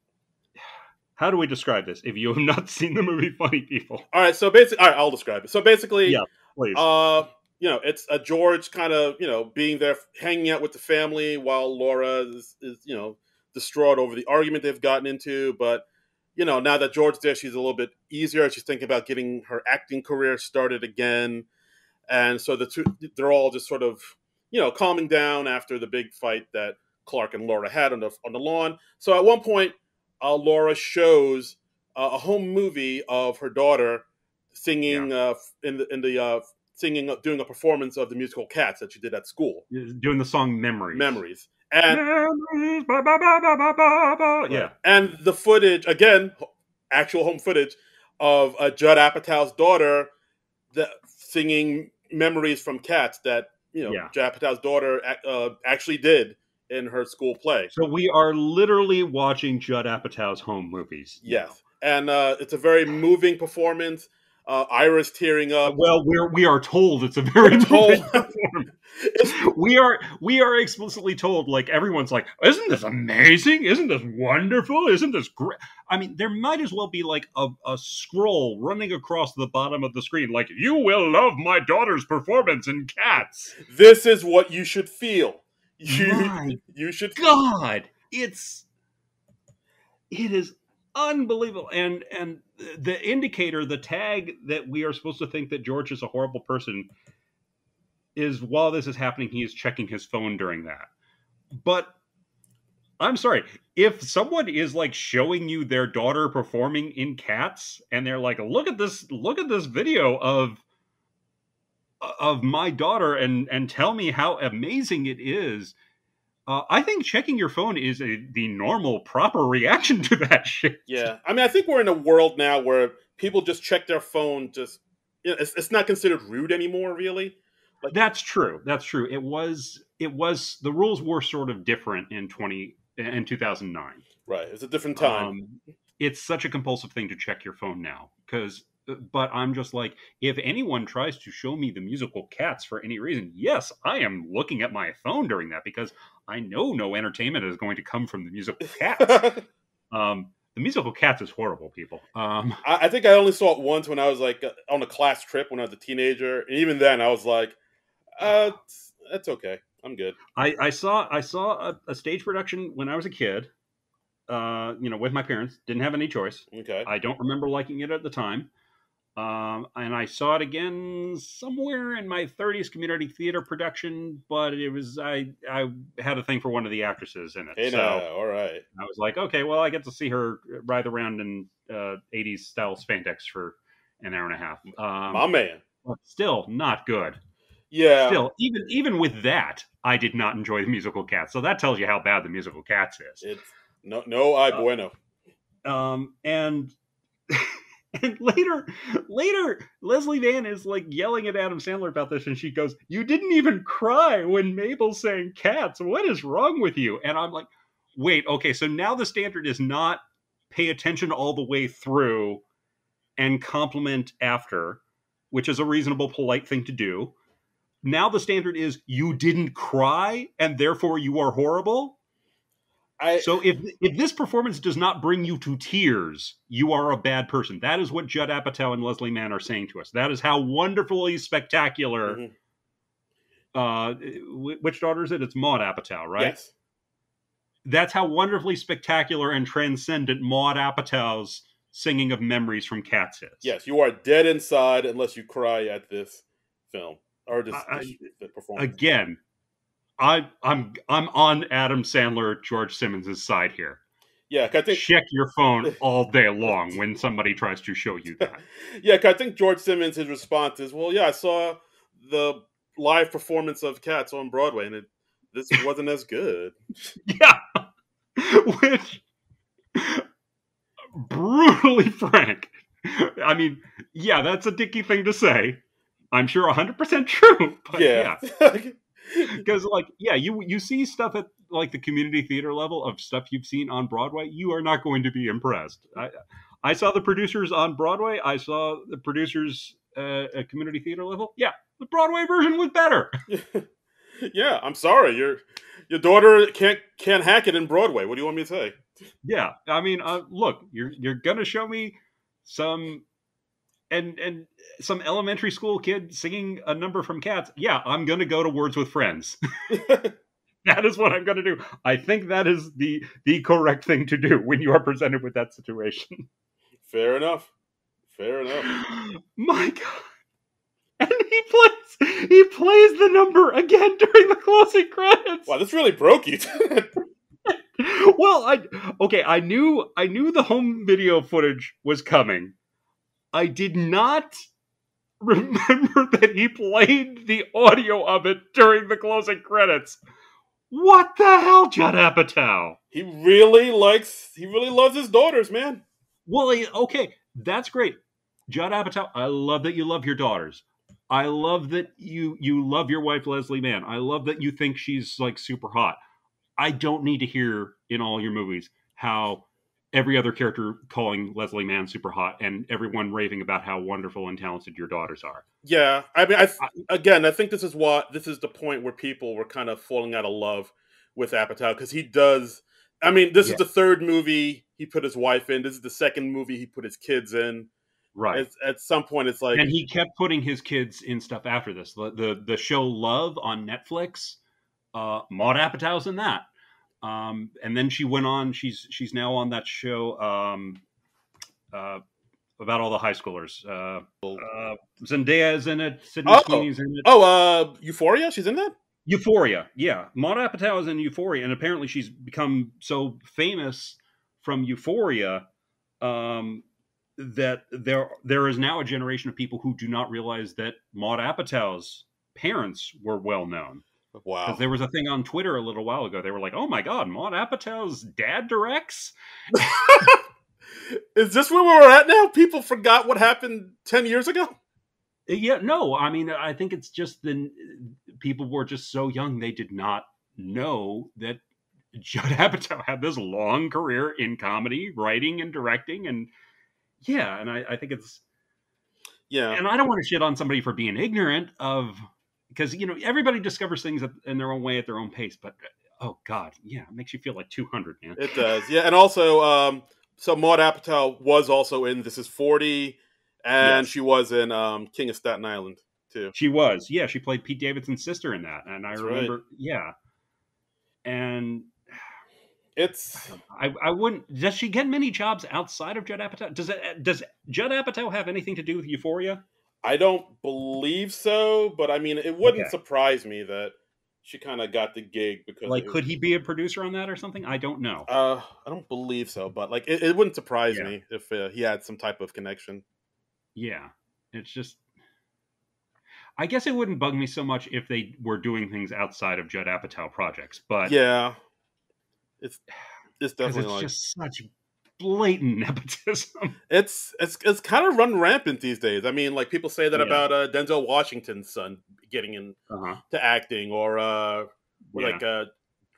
how do we describe this? If you have not seen the movie Funny People, All right, so basically, all right, I'll describe it. So basically, Yeah, please. uh, you know, it's a George kind of, you know, being there, hanging out with the family while Laura is, is, you know, distraught over the argument they've gotten into. But, you know, now that George's there, she's a little bit easier. She's thinking about getting her acting career started again. And so the two, they're all just sort of, you know, calming down after the big fight that Clark and Laura had on the on the lawn. So at one point, uh, Laura shows uh, a home movie of her daughter singing uh, in the in the uh, singing doing a performance of the musical Cats that she did at school. doing the song Memories. Memories and Memories. Ba, ba, ba. Yeah. and the footage again, actual home footage of uh, Judd Apatow's daughter that singing memories from Cats that you know Yeah. Judd Apatow's daughter uh, actually did in her school play. So we are literally watching Judd Apatow's home movies. Yes, and uh, it's a very moving performance. Uh, Ira's tearing up. well, we're we are told it's a very told. we are we are explicitly told like everyone's like, isn't this amazing? Isn't this wonderful? Isn't this great? I mean, there might as well be like a, a scroll running across the bottom of the screen, like you will love my daughter's performance in Cats. This is what you should feel. You My you should God, it's it is unbelievable. And and the indicator, the tag that we are supposed to think that George is a horrible person is while this is happening, he is checking his phone during that. But I'm sorry, if someone is like showing you their daughter performing in Cats and they're like, look at this, look at this video of of my daughter and and tell me how amazing it is. Uh, I think checking your phone is a, the normal, proper reaction to that shit. Yeah, I mean, I think we're in a world now where people just check their phone. Just you know, it's, it's not considered rude anymore, really. Like, that's true. That's true. It was. It was. The rules were sort of different in twenty in two thousand nine. Right, it's a different time. Um, it's such a compulsive thing to check your phone now because. But I'm just like, if anyone tries to show me the musical Cats for any reason, yes, I am looking at my phone during that because I know no entertainment is going to come from the musical Cats. um, the musical Cats is horrible, people. Um, I, I think I only saw it once when I was like uh, on a class trip when I was a teenager, and even then I was like, uh, it's, it's okay, I'm good. I, I saw I saw a, a stage production when I was a kid. Uh, you know, with my parents, didn't have any choice. Okay, I don't remember liking it at the time. Um, and I saw it again somewhere in my 30s community theater production, but it was I I had a thing for one of the actresses in it. hey so now, all right. I was like, okay, well, I get to see her ride around in uh, 80s style spandex for an hour and a half. Um, My man. still not good. Yeah, Still, even even with that, I did not enjoy the musical Cats. So that tells you how bad the musical Cats is. it's no, no, I Uh, bueno. um and and later later leslie mann is like yelling at adam sandler about this and she goes you didn't even cry when mabel's saying cats what is wrong with you and i'm like wait okay so now the standard is not pay attention all the way through and compliment after which is a reasonable polite thing to do. Now the standard is you didn't cry and therefore you are horrible I so if if this performance does not bring you to tears, you are a bad person. That is what Judd Apatow and Leslie Mann are saying to us. That is how wonderfully spectacular. Mhm. Uh, which daughter is it? It's Maude Apatow, right? yes, That's how wonderfully spectacular and transcendent Maude Apatow's singing of memories from Cats is. yes, you are dead inside unless you cry at this film or this, I- this performance. Again, I I'm I'm on Adam Sandler, George Simmons' side here. yeah, I think Check your phone all day long when somebody tries to show you that. yeah, I think George Simmons his response is, well, yeah, I saw the live performance of Cats on Broadway, and it this wasn't as good. Yeah. Which brutally frank. I mean, yeah, that's a dicky thing to say. I'm sure 100% true. But yeah. yeah, Because like, yeah, you you see stuff at like the community theater level of stuff you've seen on Broadway, you are not going to be impressed. I I saw the producers on Broadway. I saw the producers uh, at community theater level. Yeah, the Broadway version was better. yeah, I'm sorry. Your your daughter can't can't hack it in Broadway. What do you want me to say? Yeah, I mean, uh, look, you're you're gonna show me some and and some elementary school kid singing a number from Cats. Yeah, I'm gonna go to Words with Friends. that is what I'm gonna do. I think that is the the correct thing to do when you are presented with that situation. Fair enough. Fair enough. My God. And he plays he plays the number again during the closing credits. Wow, this really broke you. well, I okay, I knew I knew the home video footage was coming. I did not remember that he played the audio of it during the closing credits. What the hell, Judd Apatow? he really likes. He really loves his daughters, man. Well, okay, that's great. Judd Apatow, I love that you love your daughters. I love that you you love your wife Leslie Mann. I love that you think she's like super hot. I don't need to hear in all your movies how every other character calling Leslie Mann super hot and everyone raving about how wonderful and talented your daughters are. Yeah, I mean, I again, I think this is what this is the point where people were kind of falling out of love with Apatow because he does. I mean, this Yeah. is the third movie he put his wife in. This is the second movie he put his kids in. Right. It's, at some point, it's like, and he kept putting his kids in stuff after this. The the, the show Love on Netflix, uh, Maude Apatow's in that. Um, and then she went on. She's she's now on that show um, uh, about all the high schoolers. Uh, uh, Zendaya is in it. Sydney Oh. Sweeney's in it. oh, uh, Euphoria, she's in that. Euphoria, yeah. Maude Apatow is in Euphoria, and apparently she's become so famous from Euphoria um, that there there is now a generation of people who do not realize that Maude Apatow's parents were well known. Wow. Because there was a thing on Twitter a little while ago. They were like, "Oh my God, Maude Apatow's dad directs." Is this where we're at now? People forgot what happened ten years ago. Uh, yeah, no, I mean, I think it's just the people were just so young they did not know that Judd Apatow had this long career in comedy, writing and directing, and yeah, and I, I think it's Yeah. and I don't want to shit on somebody for being ignorant of because you know everybody discovers things in their own way at their own pace, but oh god, yeah, it makes you feel like two hundred, man. It does, yeah, and also, um, so Maude Apatow was also in This Is Forty, and Yes. she was in um, King of Staten Island too. She was, yeah, she played Pete Davidson's sister in that, and I That's right. remember, yeah, and It's I, I wouldn't. Does she get many jobs outside of Judd Apatow? Does it? Does Judd Apatow have anything to do with Euphoria? I don't believe so, but I mean, it wouldn't Okay. surprise me that she kind of got the gig because Like, was- could he be a producer on that or something? I don't know. Uh, I don't believe so, but like, it, it wouldn't surprise Yeah. me if uh, he had some type of connection. Yeah, it's just. I guess it wouldn't bug me so much if they were doing things outside of Judd Apatow projects, but Yeah, it's it's definitely it's like just such blatant nepotism. it's it's it's kind of run rampant these days. I mean, like people say that Yeah. about uh, Denzel Washington's son getting into Uh-huh. acting, or uh, Yeah. like uh,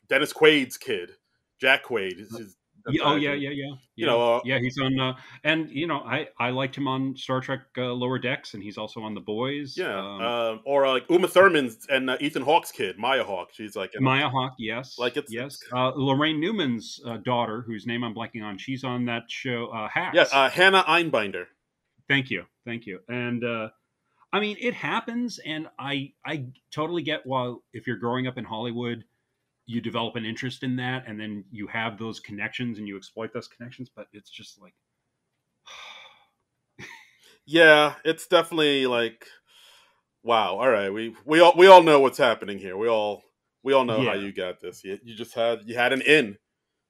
Dennis Quaid's kid, Jack Quaid. Is his, Yeah, oh yeah, yeah, yeah. You know, uh, yeah, he's on, uh, and you know, I I liked him on Star Trek uh, Lower Decks, and he's also on The Boys. yeah. um, um, or uh, like Uma Thurman's and uh, Ethan Hawke's kid, Maya Hawke. She's like in- Maya Hawke, yes, Like, it's- yes. Uh, Laraine Newman's uh, daughter, whose name I'm blanking on, she's on that show uh, Hacks. yeah, uh, Hannah Einbinder. thank you, thank you. And uh, I mean, it happens, and I I totally get why if you're growing up in Hollywood, you develop an interest in that, and then you have those connections and you exploit those connections. But it's just like, Yeah, it's definitely like, wow. All right, we we all we all know what's happening here. We all we all know how you got this. You, you just had you had an in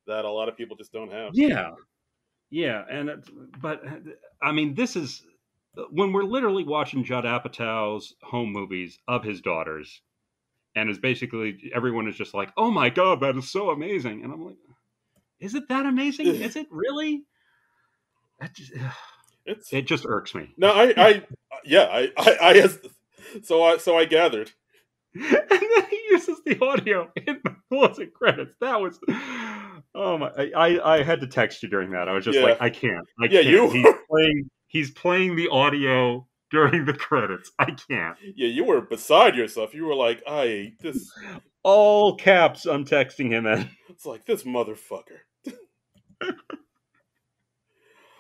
that a lot of people just don't have. Yeah, yeah, and but I mean, this is when we're literally watching Judd Apatow's home movies of his daughters, and is basically everyone is just like, "Oh my god, that is so amazing," and I'm like, "Is it that amazing? Is it really?" That just, It's it just irks me. no, I I yeah, I I, I so I so I gathered. and then he uses the audio in the closing credits. That was, oh my! I, I, I had to text you during that. I was just Yeah. like, I can't. I Yeah, can't. you He's playing. He's playing the audio during the credits. I can't. Yeah, you were beside yourself. You were like, "I this." All caps. I'm texting him in. It's like this motherfucker.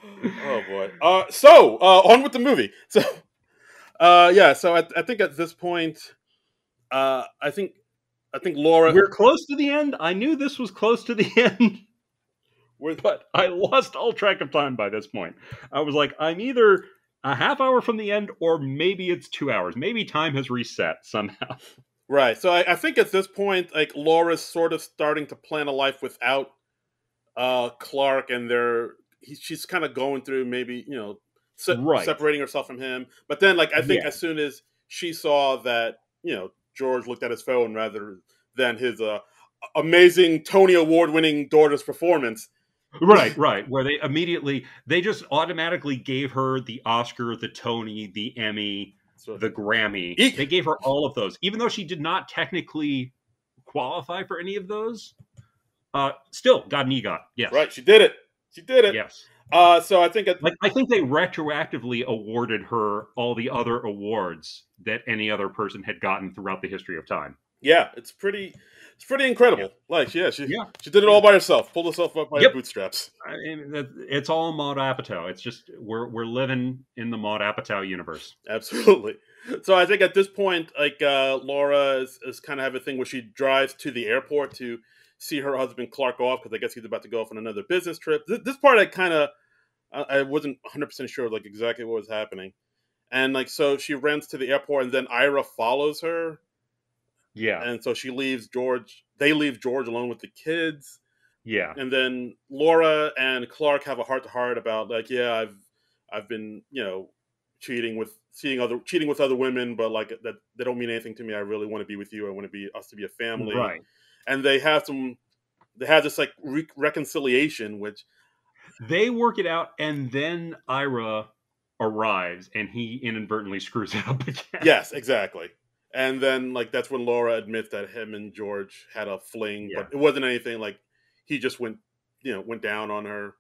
oh boy. Uh, so uh, on with the movie. So, uh, yeah. So I, I think at this point, uh, I think, I think Laura. We're close to the end. I knew this was close to the end. We're, but I lost all track of time by this point. I was like, I'm either a half hour from the end or maybe it's two hours. Maybe time has reset somehow. Right. So I, I think at this point, like Laura's sort of starting to plan a life without uh, Clark, and they're he, she's kind of going through maybe you know se- Right. separating herself from him. But then, like I think Yeah. as soon as she saw that you know George looked at his phone rather than his uh, amazing Tony Award winning daughter's performance, Right, right. Where they immediately they just automatically gave her the Oscar, the Tony, the Emmy, the Grammy. Eek. They gave her all of those, even though she did not technically qualify for any of those. Uh, still got an EGOT. Yes, right, she did it. She did it. Yes. Uh, so I think Like I think they retroactively awarded her all the other awards that any other person had gotten throughout the history of time. yeah, it's pretty. It's pretty incredible. Like, yeah, she Yeah. she did it all by herself. Pulled herself up by Yep. her bootstraps. I mean, it's all Maude Apatow. It's just we're we're living in the Maude Apatow universe. Absolutely. So I think at this point, like uh, Laura is, is kind of have a thing where she drives to the airport to see her husband Clark off because I guess he's about to go off on another business trip. This, this part I kind of I, I wasn't 100 percent sure like exactly what was happening, and like so she runs to the airport and then Ira follows her, Yeah, and so she leaves George. They leave George alone with the kids. yeah, and then Laura and Clark have a heart to heart about like, yeah, I've I've been you know cheating with seeing other cheating with other women, but like that they don't mean anything to me. I really want to be with you. I want to be us to be a family. right. And they have some. They have this like re- reconciliation, which They work it out, and then Ira arrives, and he inadvertently screws it up again. yes, exactly. And then like that's when Laura admits that him and George had a fling, Yeah. but it wasn't anything like he just went you know went down on her,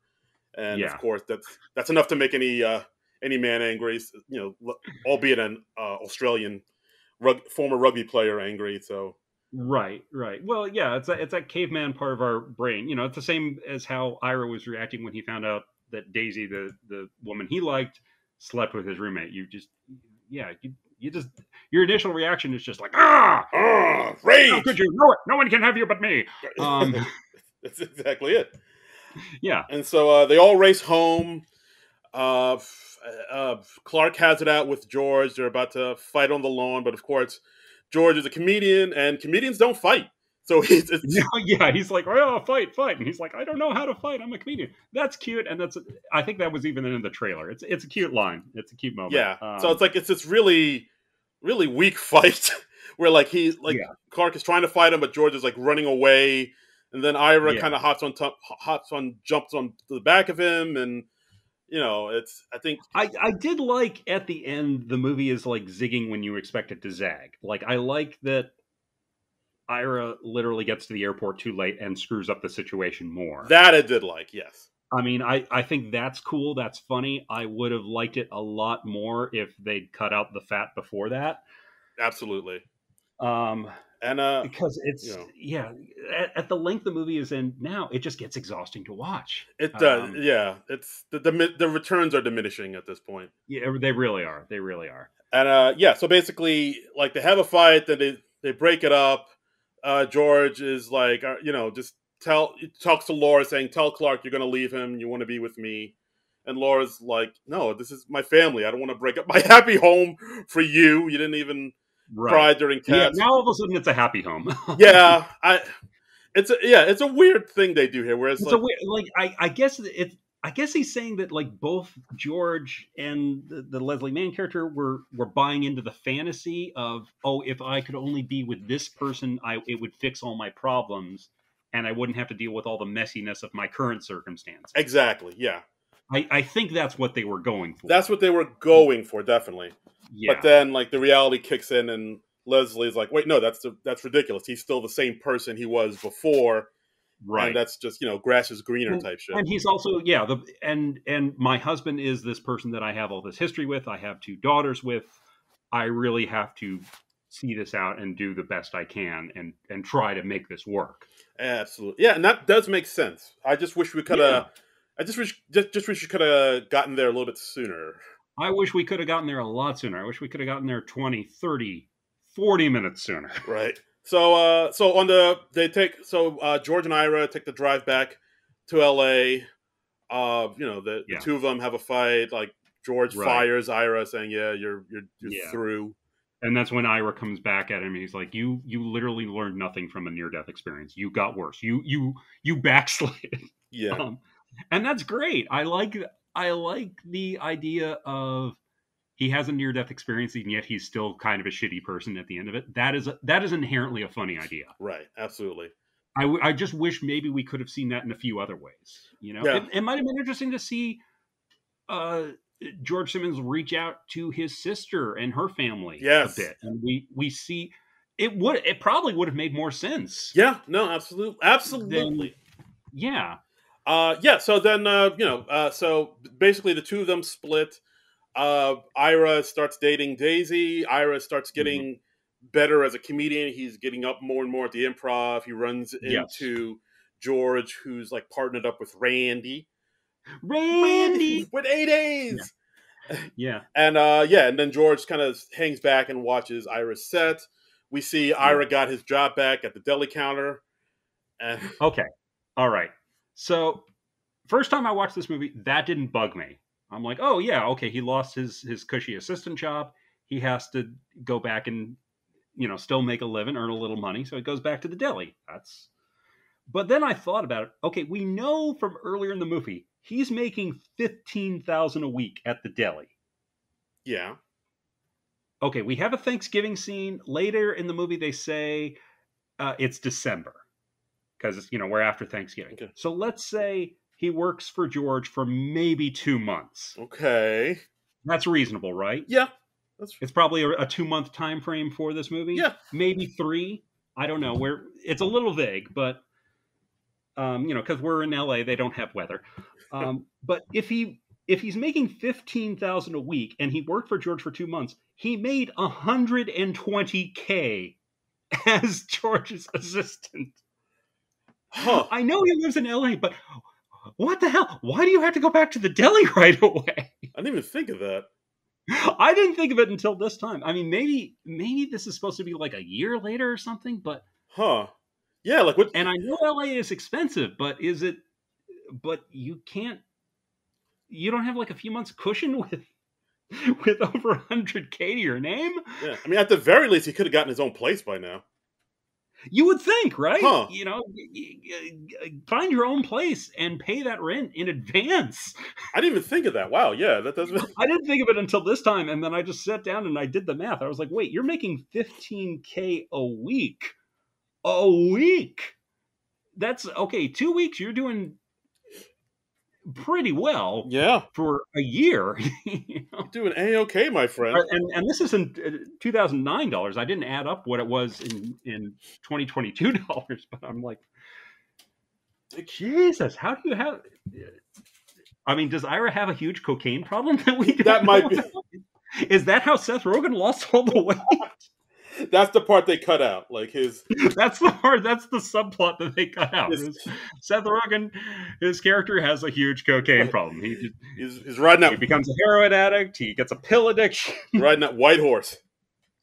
and Yeah. of course that's that's enough to make any uh any man angry. You know, albeit an uh, Australian rug- former rugby player angry. So Right, right. Well, yeah, it's a, it's that caveman part of our brain. You know, it's the same as how Ira was reacting when he found out that Daisy, the the woman he liked, slept with his roommate. You just, yeah, you you just your initial reaction is just like, ah, ah, how could you? No, no one can have you but me. Um, that's exactly it. yeah, And so uh, they all race home. Uh, uh, Clark has it out with George. They're about to fight on the lawn, but of course, George is a comedian, and comedians don't fight. So he's it's, yeah, yeah. He's like, oh, fight, fight, and he's like, I don't know how to fight. I'm a comedian. That's cute, and that's I think that was even in the trailer. It's it's a cute line. It's a cute moment. yeah. Um, so it's like it's this really, really weak fight where like he like Yeah. Clark is trying to fight him, but George is like running away, and then Ira Yeah. kind of hops on top, hops on, jumps on the back of him, and you know it's I think I, I did like at the end the movie is like zigging when you expect it to zag. Like I like that Ira literally gets to the airport too late and screws up the situation more. that I did like. Yes. I mean, I, I think that's cool. That's funny. I would have liked it a lot more if they'd cut out the fat before that. Absolutely. Um, And uh because it's you know. yeah, at, at the length the movie is in now, it just gets exhausting to watch. it does Um, yeah, it's the, the the returns are diminishing at this point. Yeah, they really are. They really are. And uh yeah, so basically like they have a fight, then they they break it up. Uh George is like uh, you know, just tell talks to Laura saying, "Tell Clark you're going to leave him, you want to be with me." And Laura's like, "No, this is my family. I don't want to break up my happy home for you. You didn't even cry during Yeah, now all of a sudden it's a happy home. yeah, I it's a yeah, it's a weird thing they do here where it's, it's like a weird, like I, I guess it. I guess he's saying that like both George and the, the Leslie Mann character were were buying into the fantasy of oh if I could only be with this person I it would fix all my problems and I wouldn't have to deal with all the messiness of my current circumstance. exactly, yeah. I, I think that's what they were going for. That's what they were going for, definitely. yeah. But then like the reality kicks in and Leslie's like, "Wait, no, that's the, that's ridiculous. He's still the same person he was before. right. And that's just you know grass is greener type shit. and he's also yeah the and and my husband is this person that i have all this history with i have two daughters with i really have to see this out and do the best i can and and try to make this work Absolutely, yeah, and that does make sense. I just wish we could have. I just wish just just wish we could have gotten there a little bit sooner. i wish we could have gotten there a lot sooner i wish we could have gotten there 20 30 40 minutes sooner Right. So uh so on the they take so uh George and Ira take the drive back to LA. Uh you know, the, Yeah. the two of them have a fight like George Right. fires Ira saying, "Yeah, you're you're you're Yeah. through." And that's when ira comes back at him and he's like you you literally learned nothing from a near death experience you got worse you you you backslid Yeah. um, and that's great. I like I like the idea of he has a near death experience and yet he's still kind of a shitty person at the end of it. That is, a, that is inherently a funny idea. Right. Absolutely. I, w- I just wish maybe we could have seen that in a few other ways. You know, Yeah. it, it might have been interesting to see uh, George Simmons reach out to his sister and her family Yes. a bit, and we we see it would it probably would have made more sense. Yeah, no, absolutely. Absolutely. Yeah, Uh, yeah. So then, uh, you know, uh, so basically the two of them split. Uh, Ira starts dating Daisy. Ira starts getting better as a comedian. He's getting up more and more at the improv. He runs Yes. into George, who's like partnered up with Randy. Randy. with eight A's. Yeah, And uh, yeah, and then George kind of hangs back and watches Ira set. We see Ira got his job back at the deli counter. And Okay. All right. So, first time I watched this movie, that didn't bug me. I'm like, oh yeah, okay. He lost his his cushy assistant job. He has to go back and you know still make a living, earn a little money. So he goes back to the deli. That's. But then I thought about it. Okay, we know from earlier in the movie he's making fifteen thousand a week at the deli. yeah, Okay, we have a Thanksgiving scene later in the movie. They say uh, it's December because you know we're after Thanksgiving. Okay. So let's say he works for George for maybe two months. okay. That's reasonable, right? Yeah. That's It's probably a, a two month time frame for this movie. Yeah. maybe three. I don't know. Where it's a little vague, but um, you know, because we're in LA, they don't have weather. Um, but if he if he's making fifteen thousand a week and he worked for George for two months, he made hundred and twenty k as George's assistant. huh. I know he lives in LA, but what the hell? Why do you have to go back to the deli right away? I didn't even think of that. I didn't think of it until this time. I mean, maybe maybe this is supposed to be like a year later or something, but Huh. Yeah, like what? and I know LA is expensive, but is it but you can't you don't have like a few months cushion with with over 100k to your name? Yeah, I mean, at the very least, he could have gotten his own place by now. You would think, right? Huh. You know, find your own place and pay that rent in advance. I didn't even think of that. Wow. Yeah, that does. I didn't think of it until this time, and then I just sat down and I did the math. I was like, wait, you're making 15k a week. A week. That's okay, two weeks, you're doing pretty well Yeah, for a year. you know? doing a okay, my friend. and, and this is in uh, 2009 dollars. I didn't add up what it was in, in 2022 dollars, but I'm like, Jesus, how do you have? I mean, does Ira have a huge cocaine problem that we? That might know be- Is that how Seth Rogen lost all the weight? That's the part they cut out. Like his, that's the part. That's the subplot that they cut out. his, Seth Rogen, his character has a huge cocaine problem. He, he's, he's riding he becomes a heroin addict. He gets a pill addiction. riding that white horse,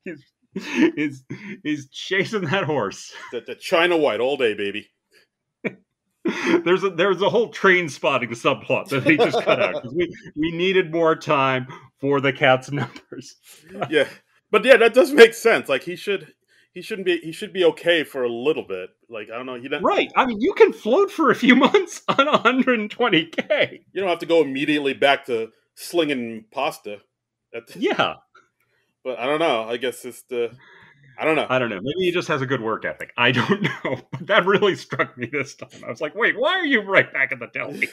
He's he's he's chasing that horse. that the China white all day, baby. There's a there's a whole Trainspotting subplot that they just cut out because we we needed more time for the cat's numbers. Yeah, but yeah, that does make sense. Like he should, he shouldn't be, he should be okay for a little bit. Like I don't know, he don't, Right. I mean, you can float for a few months on 120k. you don't have to go immediately back to slinging pasta. At Yeah. but I don't know. I guess it's the, I don't know. I don't know. Maybe he just has a good work ethic. I don't know. But that really struck me this time. I was like, wait, why are you right back at the deli?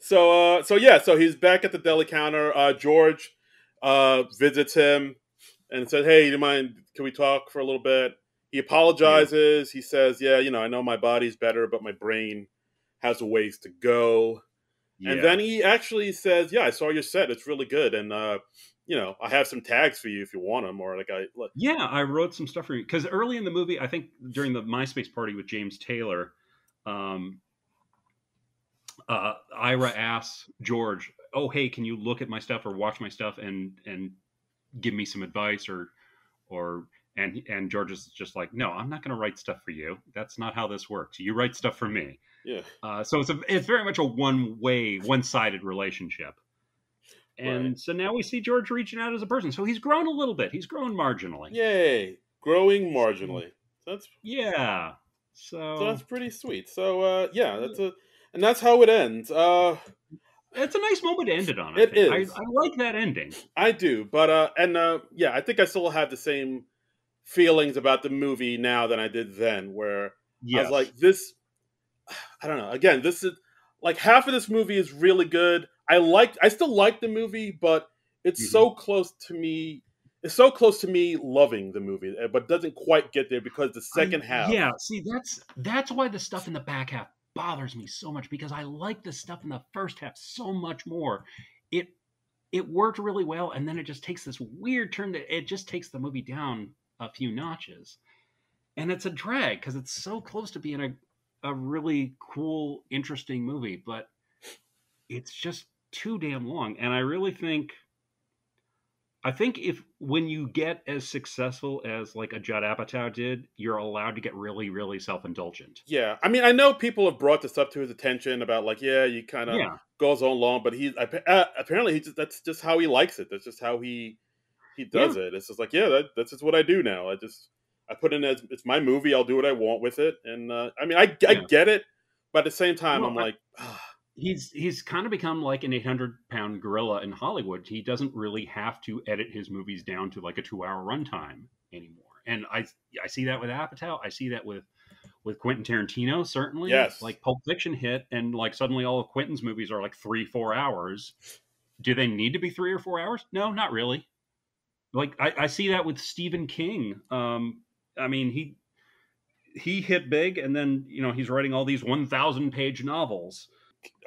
so uh so yeah so he's back at the deli counter uh george uh visits him and said hey do you mind can we talk for a little bit he apologizes. He says, "Yeah, you know, I know my body's better, but my brain has a ways to go." Yeah. And then he actually says, "Yeah, I saw your set. It's really good, and uh, you know, I have some tags for you if you want them." Or like, I like, Yeah, I wrote some stuff for you because early in the movie, I think during the MySpace party with James Taylor, um, uh, Ira asks George, "Oh, hey, can you look at my stuff or watch my stuff and and give me some advice or or?" And and George is just like, "No, I'm not going to write stuff for you. That's not how this works. You write stuff for me." yeah, Uh, so it's a it's very much a one way, one sided relationship. And Right. so now we see George reaching out as a person. So he's grown a little bit. He's grown marginally. yay, growing marginally. That's Yeah. So, so that's pretty sweet. So uh, yeah, that's a and that's how it ends. Uh, it's a nice moment to end it on. I It is. I, I like that ending. I do, but uh, and uh, yeah, I think I still have the same feelings about the movie now than I did then, where Yes. I was like, this. I don't know. Again, this is like half of this movie is really good. I like. I still like the movie, but it's Mhm. so close to me. It's so close to me loving the movie, uh, but doesn't quite get there because the second I- half. Yeah. See, that's that's why the stuff in the back half bothers me so much because I like the stuff in the first half so much more. It it worked really well, and then it just takes this weird turn that it just takes the movie down a few notches, and it's a drag because it's so close to being a a really cool, interesting movie, but it's just too damn long. And I really think, I think if when you get as successful as like a Judd Apatow did, you're allowed to get really, really self indulgent. Yeah, I mean, I know people have brought this up to his attention about like, yeah, you kind of Yeah, goes on long, but he uh, apparently he just, that's just how he likes it. That's just how he he does it. It's just like, yeah, that, that's just what I do now. I just I put in as it's my movie. I'll do what I want with it. And uh, I mean, I, I Yeah. get it, but at the same time, Well, I'm I- like, ah, he's he's kind of become like an 800 pound gorilla in Hollywood. He doesn't really have to edit his movies down to like a two hour runtime anymore. And I I see that with Apatow. I see that with with Quentin Tarantino certainly. Yes. like Pulp Fiction hit, and like suddenly all of Quentin's movies are like three four hours. Do they need to be three or four hours? No, not really. Like I, I see that with Stephen King. Um, I mean he he hit big, and then you know he's writing all these one thousand page novels.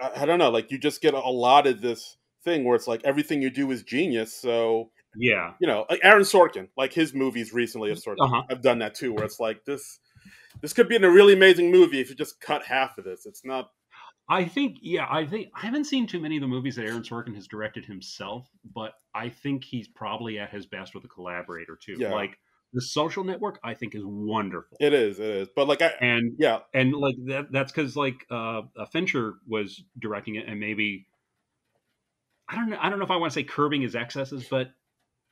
I, don't know. Like you just get a lot of this thing where it's like everything you do is genius. So Yeah, you know, like Aaron Sorkin, like his movies recently have sort of Uh-huh. have done that too, where it's like this. This could be in a really amazing movie if you just cut half of this. It's not I think, yeah, I think I haven't seen too many of the movies that Aaron Sorkin has directed himself, but I think he's probably at his best with a collaborator too. Yeah. Like the Social Network, I think is wonderful, It is, it is. But like I and yeah, and like that that's because like uh, uh, Fincher was directing it, and maybe I don't know, I don't know if I want to say curbing his excesses, but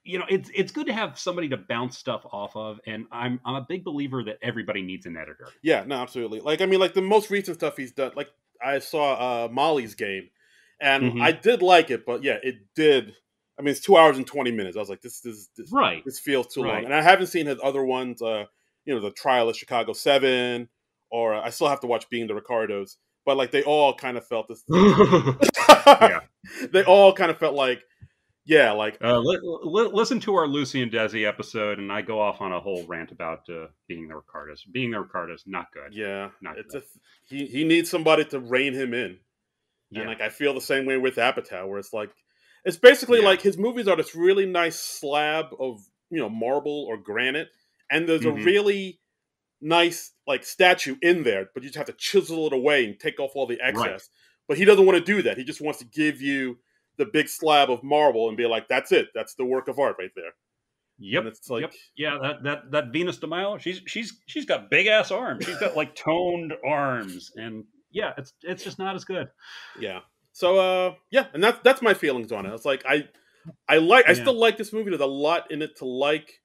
you know, it's it's good to have somebody to bounce stuff off of, and I'm I'm a big believer that everybody needs an editor. yeah, no, absolutely. Like I mean, like the most recent stuff he's done. Like I saw uh Molly's game, and Mhm. I did like it, but yeah, it did. I mean, it's two hours and twenty minutes. I was like, this, this, this, Right. this feels too long. And I haven't seen his other ones. Uh, you know, the Trial of Chicago Seven, or I still have to watch Being the Ricardos. But like, they all kind of felt this. Yeah. they all kind of felt like, yeah, like Uh, li- li- listen to our Lucy and Desi episode, and I go off on a whole rant about uh, being the Ricardos. Being the Ricardos, not good. yeah, Not it's good. a he. He needs somebody to rein him in. Yeah. And like I feel the same way with Apatow, where it's like it's basically Yeah. like his movies are this really nice slab of you know marble or granite, and there's Mhm. a really nice like statue in there, but you just have to chisel it away and take off all the excess. But he doesn't want to do that. He just wants to give you the big slab of marble and be like, "That's it. That's the work of art right there." yep. And it's like, yep. Yeah. That that that Venus de Milo, she's she's she's got big ass arms. She's got like toned arms, and yeah, it's it's just not as good. Yeah. So uh yeah, and that's that's my feelings on it. It's like I I like I Yeah. still like this movie. There's a lot in it to like,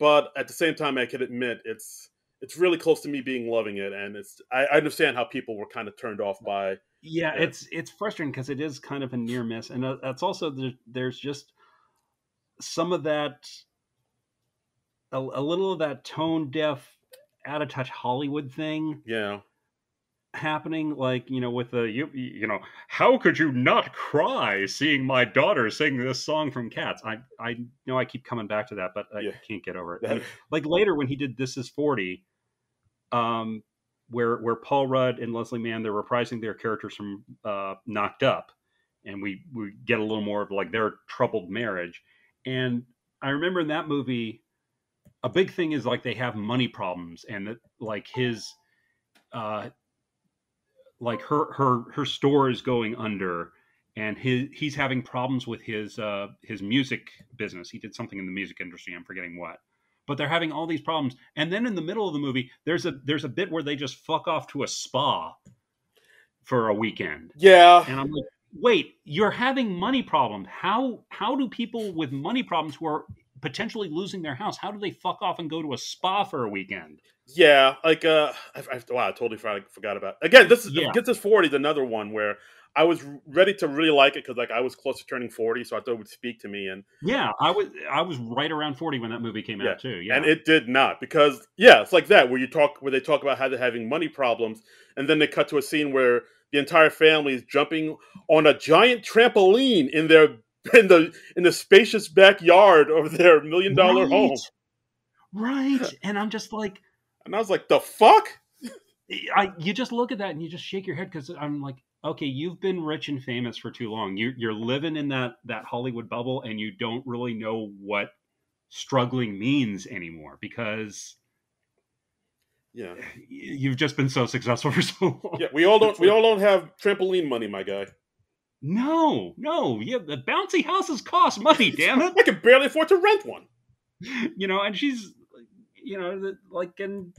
but at the same time I can admit it's it's really close to me being loving it and it's I, I understand how people were kind of turned off by Yeah, Yeah. it's it's frustrating because it is kind of a near miss, and uh, that's also there, there's just some of that, a, a little of that tone deaf, out of touch Hollywood thing yeah. Happening like you know with the you you know how could you not cry seeing my daughter sing this song from cats? I i know i keep coming back to that but i Yeah. can't get over it. And, like later when he did this is 40 um where where paul rudd and leslie mann they're reprising their characters from uh knocked up and we we get a little more of like their troubled marriage. And i remember in that movie a big thing is like they have money problems and that like his uh like her her her store is going under and his he's having problems with his uh his music business. He did something in the music industry i'm forgetting what. But they're having all these problems and then in the middle of the movie there's a there's a bit where they just fuck off to a spa for a weekend. Yeah. and i'm like wait you're having money problems. How how do people with money problems who are potentially losing their house how do they fuck off and go to a spa for a weekend Yeah, like uh, I, I, wow, I totally forgot, forgot about. Again, this is Yeah. Get This Forty is another one where I was ready to really like it because like I was close to turning forty, so I thought it would speak to me, and yeah i was i was right around 40 when that movie came Yeah. out too yeah and it did not because yeah, it's like that where you talk where they talk about how they're having money problems, and then they cut to a scene where the entire family is jumping on a giant trampoline in their in the in the spacious backyard of their million dollar Right. home, Right. And I'm just like, and I was like, the fuck. I you just look at that and you just shake your head because I'm like, okay, you've been rich and famous for too long. You you're living in that that Hollywood bubble and you don't really know what struggling means anymore because Yeah, you've just been so successful for so long. yeah. We all don't we all don't have trampoline money, my guy. No, no, yeah, the bouncy houses cost money, damn it. I can barely afford to rent one. you know, and she's, you know, the- like, and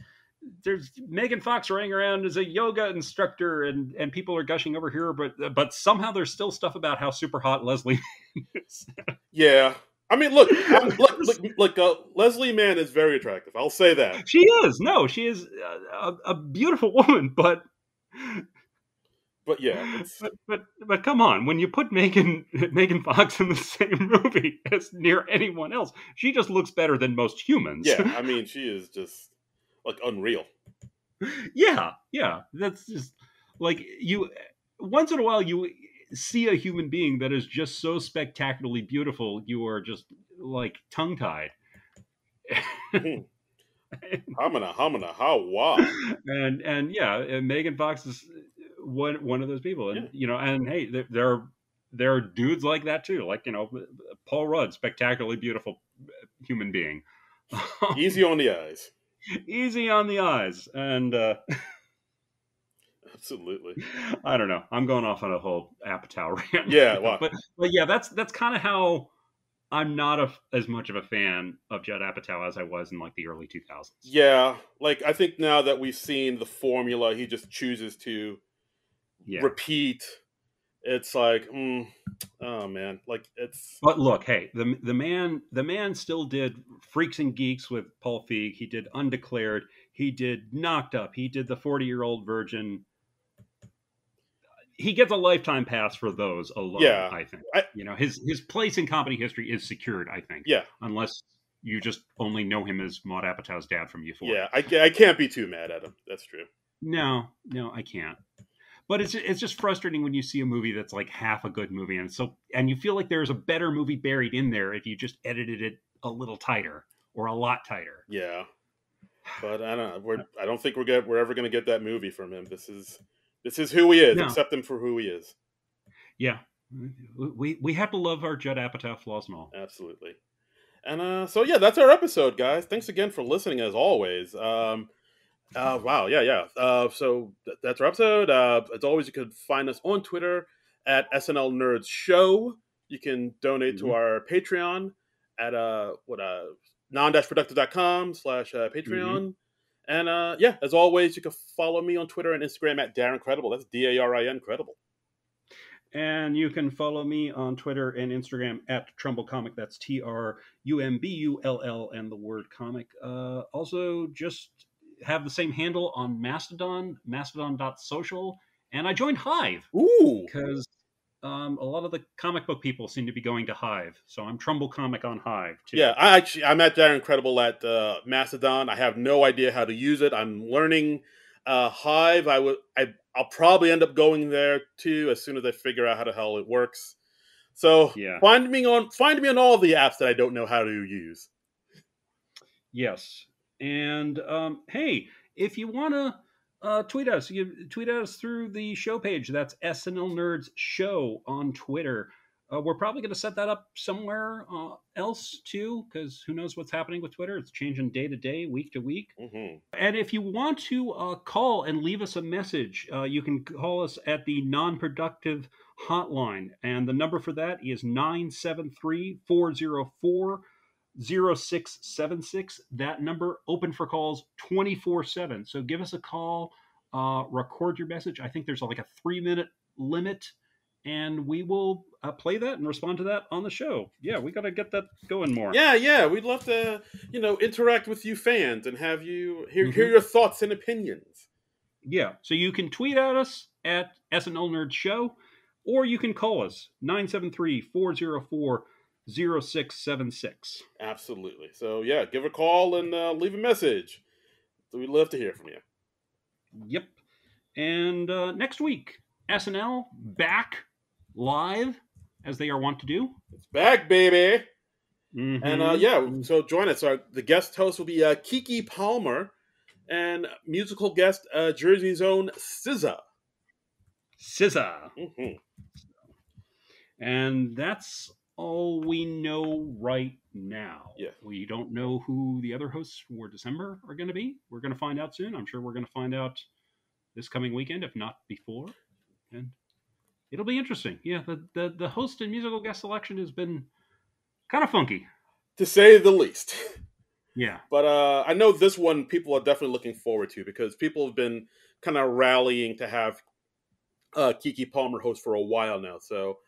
there's Megan Fox running around as a yoga instructor, and and people are gushing over here, but but somehow there's still stuff about how super hot Leslie is. Yeah, I mean, look, I'm, look, look, look uh, Leslie Mann is very attractive. I'll say that. she is no, she is a, a, a beautiful woman, but. But yeah, it's, But, but but come on, when you put Megan Megan Fox in the same movie as near anyone else, she just looks better than most humans. yeah. I mean, she is just like unreal. yeah yeah that's just like you once in a while you see a human being that is just so spectacularly beautiful you are just like tongue tied Hamina, hmm. hamina, how wow. and and yeah and megan fox is one one of those people and Yeah. you know and hey there, there are there are dudes like that too like you know paul rudd spectacularly beautiful human being Easy on the eyes. easy on the eyes and uh Absolutely. I don't know. I'm going off on a whole Apatow rant. Yeah, well- but but yeah, that's that's kind of how I'm not a, as much of a fan of Judd Apatow as I was in like the early 2000s. Yeah, like I think now that we've seen the formula, he just chooses to Yeah. repeat. It's like, mm, oh man, like it's But look, hey, the the man the man still did Freaks and Geeks with Paul Feig. He did Undeclared. He did Knocked Up. He did the 40 year old virgin. He gets a lifetime pass for those alone. Yeah. I think. I- you know his his place in comedy history is secured. I think. yeah, unless you just only know him as Maude Apatow's dad from Euphoria. yeah. I, I can't be too mad at him. That's true. No, no, I can't. But it's it's just frustrating when you see a movie that's like half a good movie, and so and you feel like there's a better movie buried in there if you just edited it a little tighter or a lot tighter. Yeah, but I don't. know. We're I don't think we're get we're ever gonna get that movie from him. This is this is who he is. No. Accept him for who he is. Yeah, we we have to love our Judd Apatow flaws and all. Absolutely. And uh, so yeah, that's our episode, guys. Thanks again for listening, as always. Um, uh, wow, yeah, yeah. Uh, so th- that's our episode. Uh, as always, you can find us on Twitter at SNL Nerds Show. You can donate Mhm. to our Patreon at uh, what uh, non-productive.com slash uh, Patreon. And uh, yeah, as always, you can follow me on Twitter and Instagram at Darin Credible. That's D A R I N Credible. And you can follow me on Twitter and Instagram at Trumbull Comic. That's T R U M B U L L and the word comic. Uh, also, just have the same handle on Mastodon, mastodon.social. And I joined Hive Ooh, because um, a lot of the comic book people seem to be going to Hive. So I'm Trumbull Comic on Hive, too. Yeah, I actually I'm at Darin Credible at uh, Mastodon. I have no idea how to use it. I'm learning. Uh, Hive, I would, I, I'll probably end up going there too as soon as I figure out how the hell it works. So Yeah. find me on, find me on all the apps that I don't know how to use. Yes. And um, hey, if you want to uh, tweet us, you tweet us through the show page. That's SNL Nerds Show on Twitter. Uh, we're probably going to set that up somewhere uh, else too, because who knows what's happening with Twitter? It's changing day to day, week to week. hmm And if you want to uh, call and leave us a message, uh, you can call us at the non productive hotline. And the number for that is 973 404 0676. That number open for calls 24 7. So give us a call, uh, record your message. I think there's like a three minute limit, and we will uh, play that and respond to that on the show. Yeah, we got to get that going more. Yeah, yeah, we'd love to, you know, interact with you fans and have you hear, Mhm. hear your thoughts and opinions. Yeah. So you can tweet at us at SNL Nerd Show, or you can call us 973 404 0676. Absolutely. So yeah, give a call and uh, leave a message. So we'd love to hear from you. Yep. And uh, next week, SNL back live as they are wont to do. It's back, baby. Mhm. And uh, yeah, so join us. Our, the guest host will be uh, Keke Palmer and musical guest uh, Jersey's own SZA. SZA. hmm And that's all we know right now. Yeah. We don't know who the other hosts for December are going to be. We're going to find out soon. I'm sure we're going to find out this coming weekend, if not before. And it'll be interesting. Yeah, the, the, the host and musical guest selection has been kind of funky. To say the least. Yeah. But uh, I know this one people are definitely looking forward to because people have been kind of rallying to have uh, Keke Palmer host for a while now. So,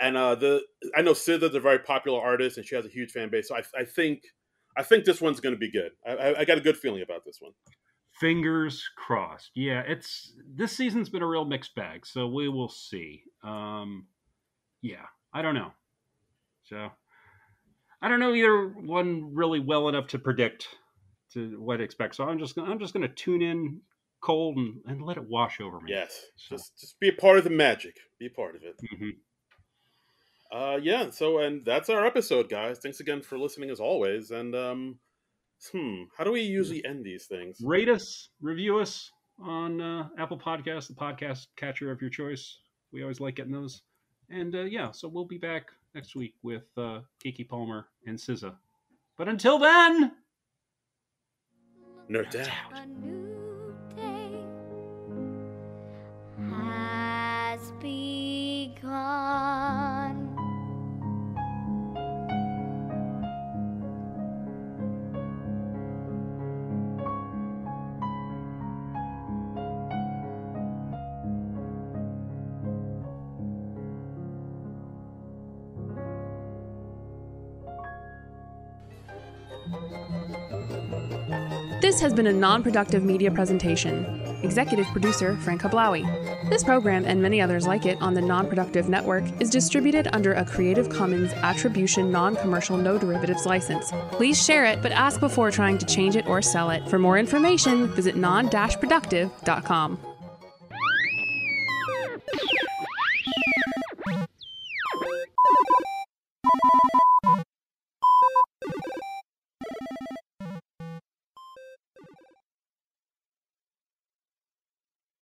and uh, the I know SZA's a very popular artist and she has a huge fan base. So I, I think I think this one's going to be good. I, I, got a good feeling about this one. Fingers crossed. Yeah, it's this season's been a real mixed bag, so we will see. Um, yeah, I don't know. So I don't know either one really well enough to predict to what to expect. So I'm just gonna I'm just gonna tune in cold and, and let it wash over me. Yes, So- just just be a part of the magic. Be a part of it. Mhm. Uh, yeah. So, and that's our episode, guys. Thanks again for listening as always. And um, hmm, how do we usually end these things? Rate us, review us on uh, Apple Podcasts, the podcast catcher of your choice. We always like getting those. And uh, yeah, so we'll be back next week with uh, Keke Palmer and SZA. But until then, no, down. A new has begun. This has been a non productive media presentation. Executive producer Frank Hablawi. This program and many others like it on the Non Productive Network is distributed under a Creative Commons Attribution Non Commercial No Derivatives license. Please share it, but ask before trying to change it or sell it. For more information, visit non productive.com.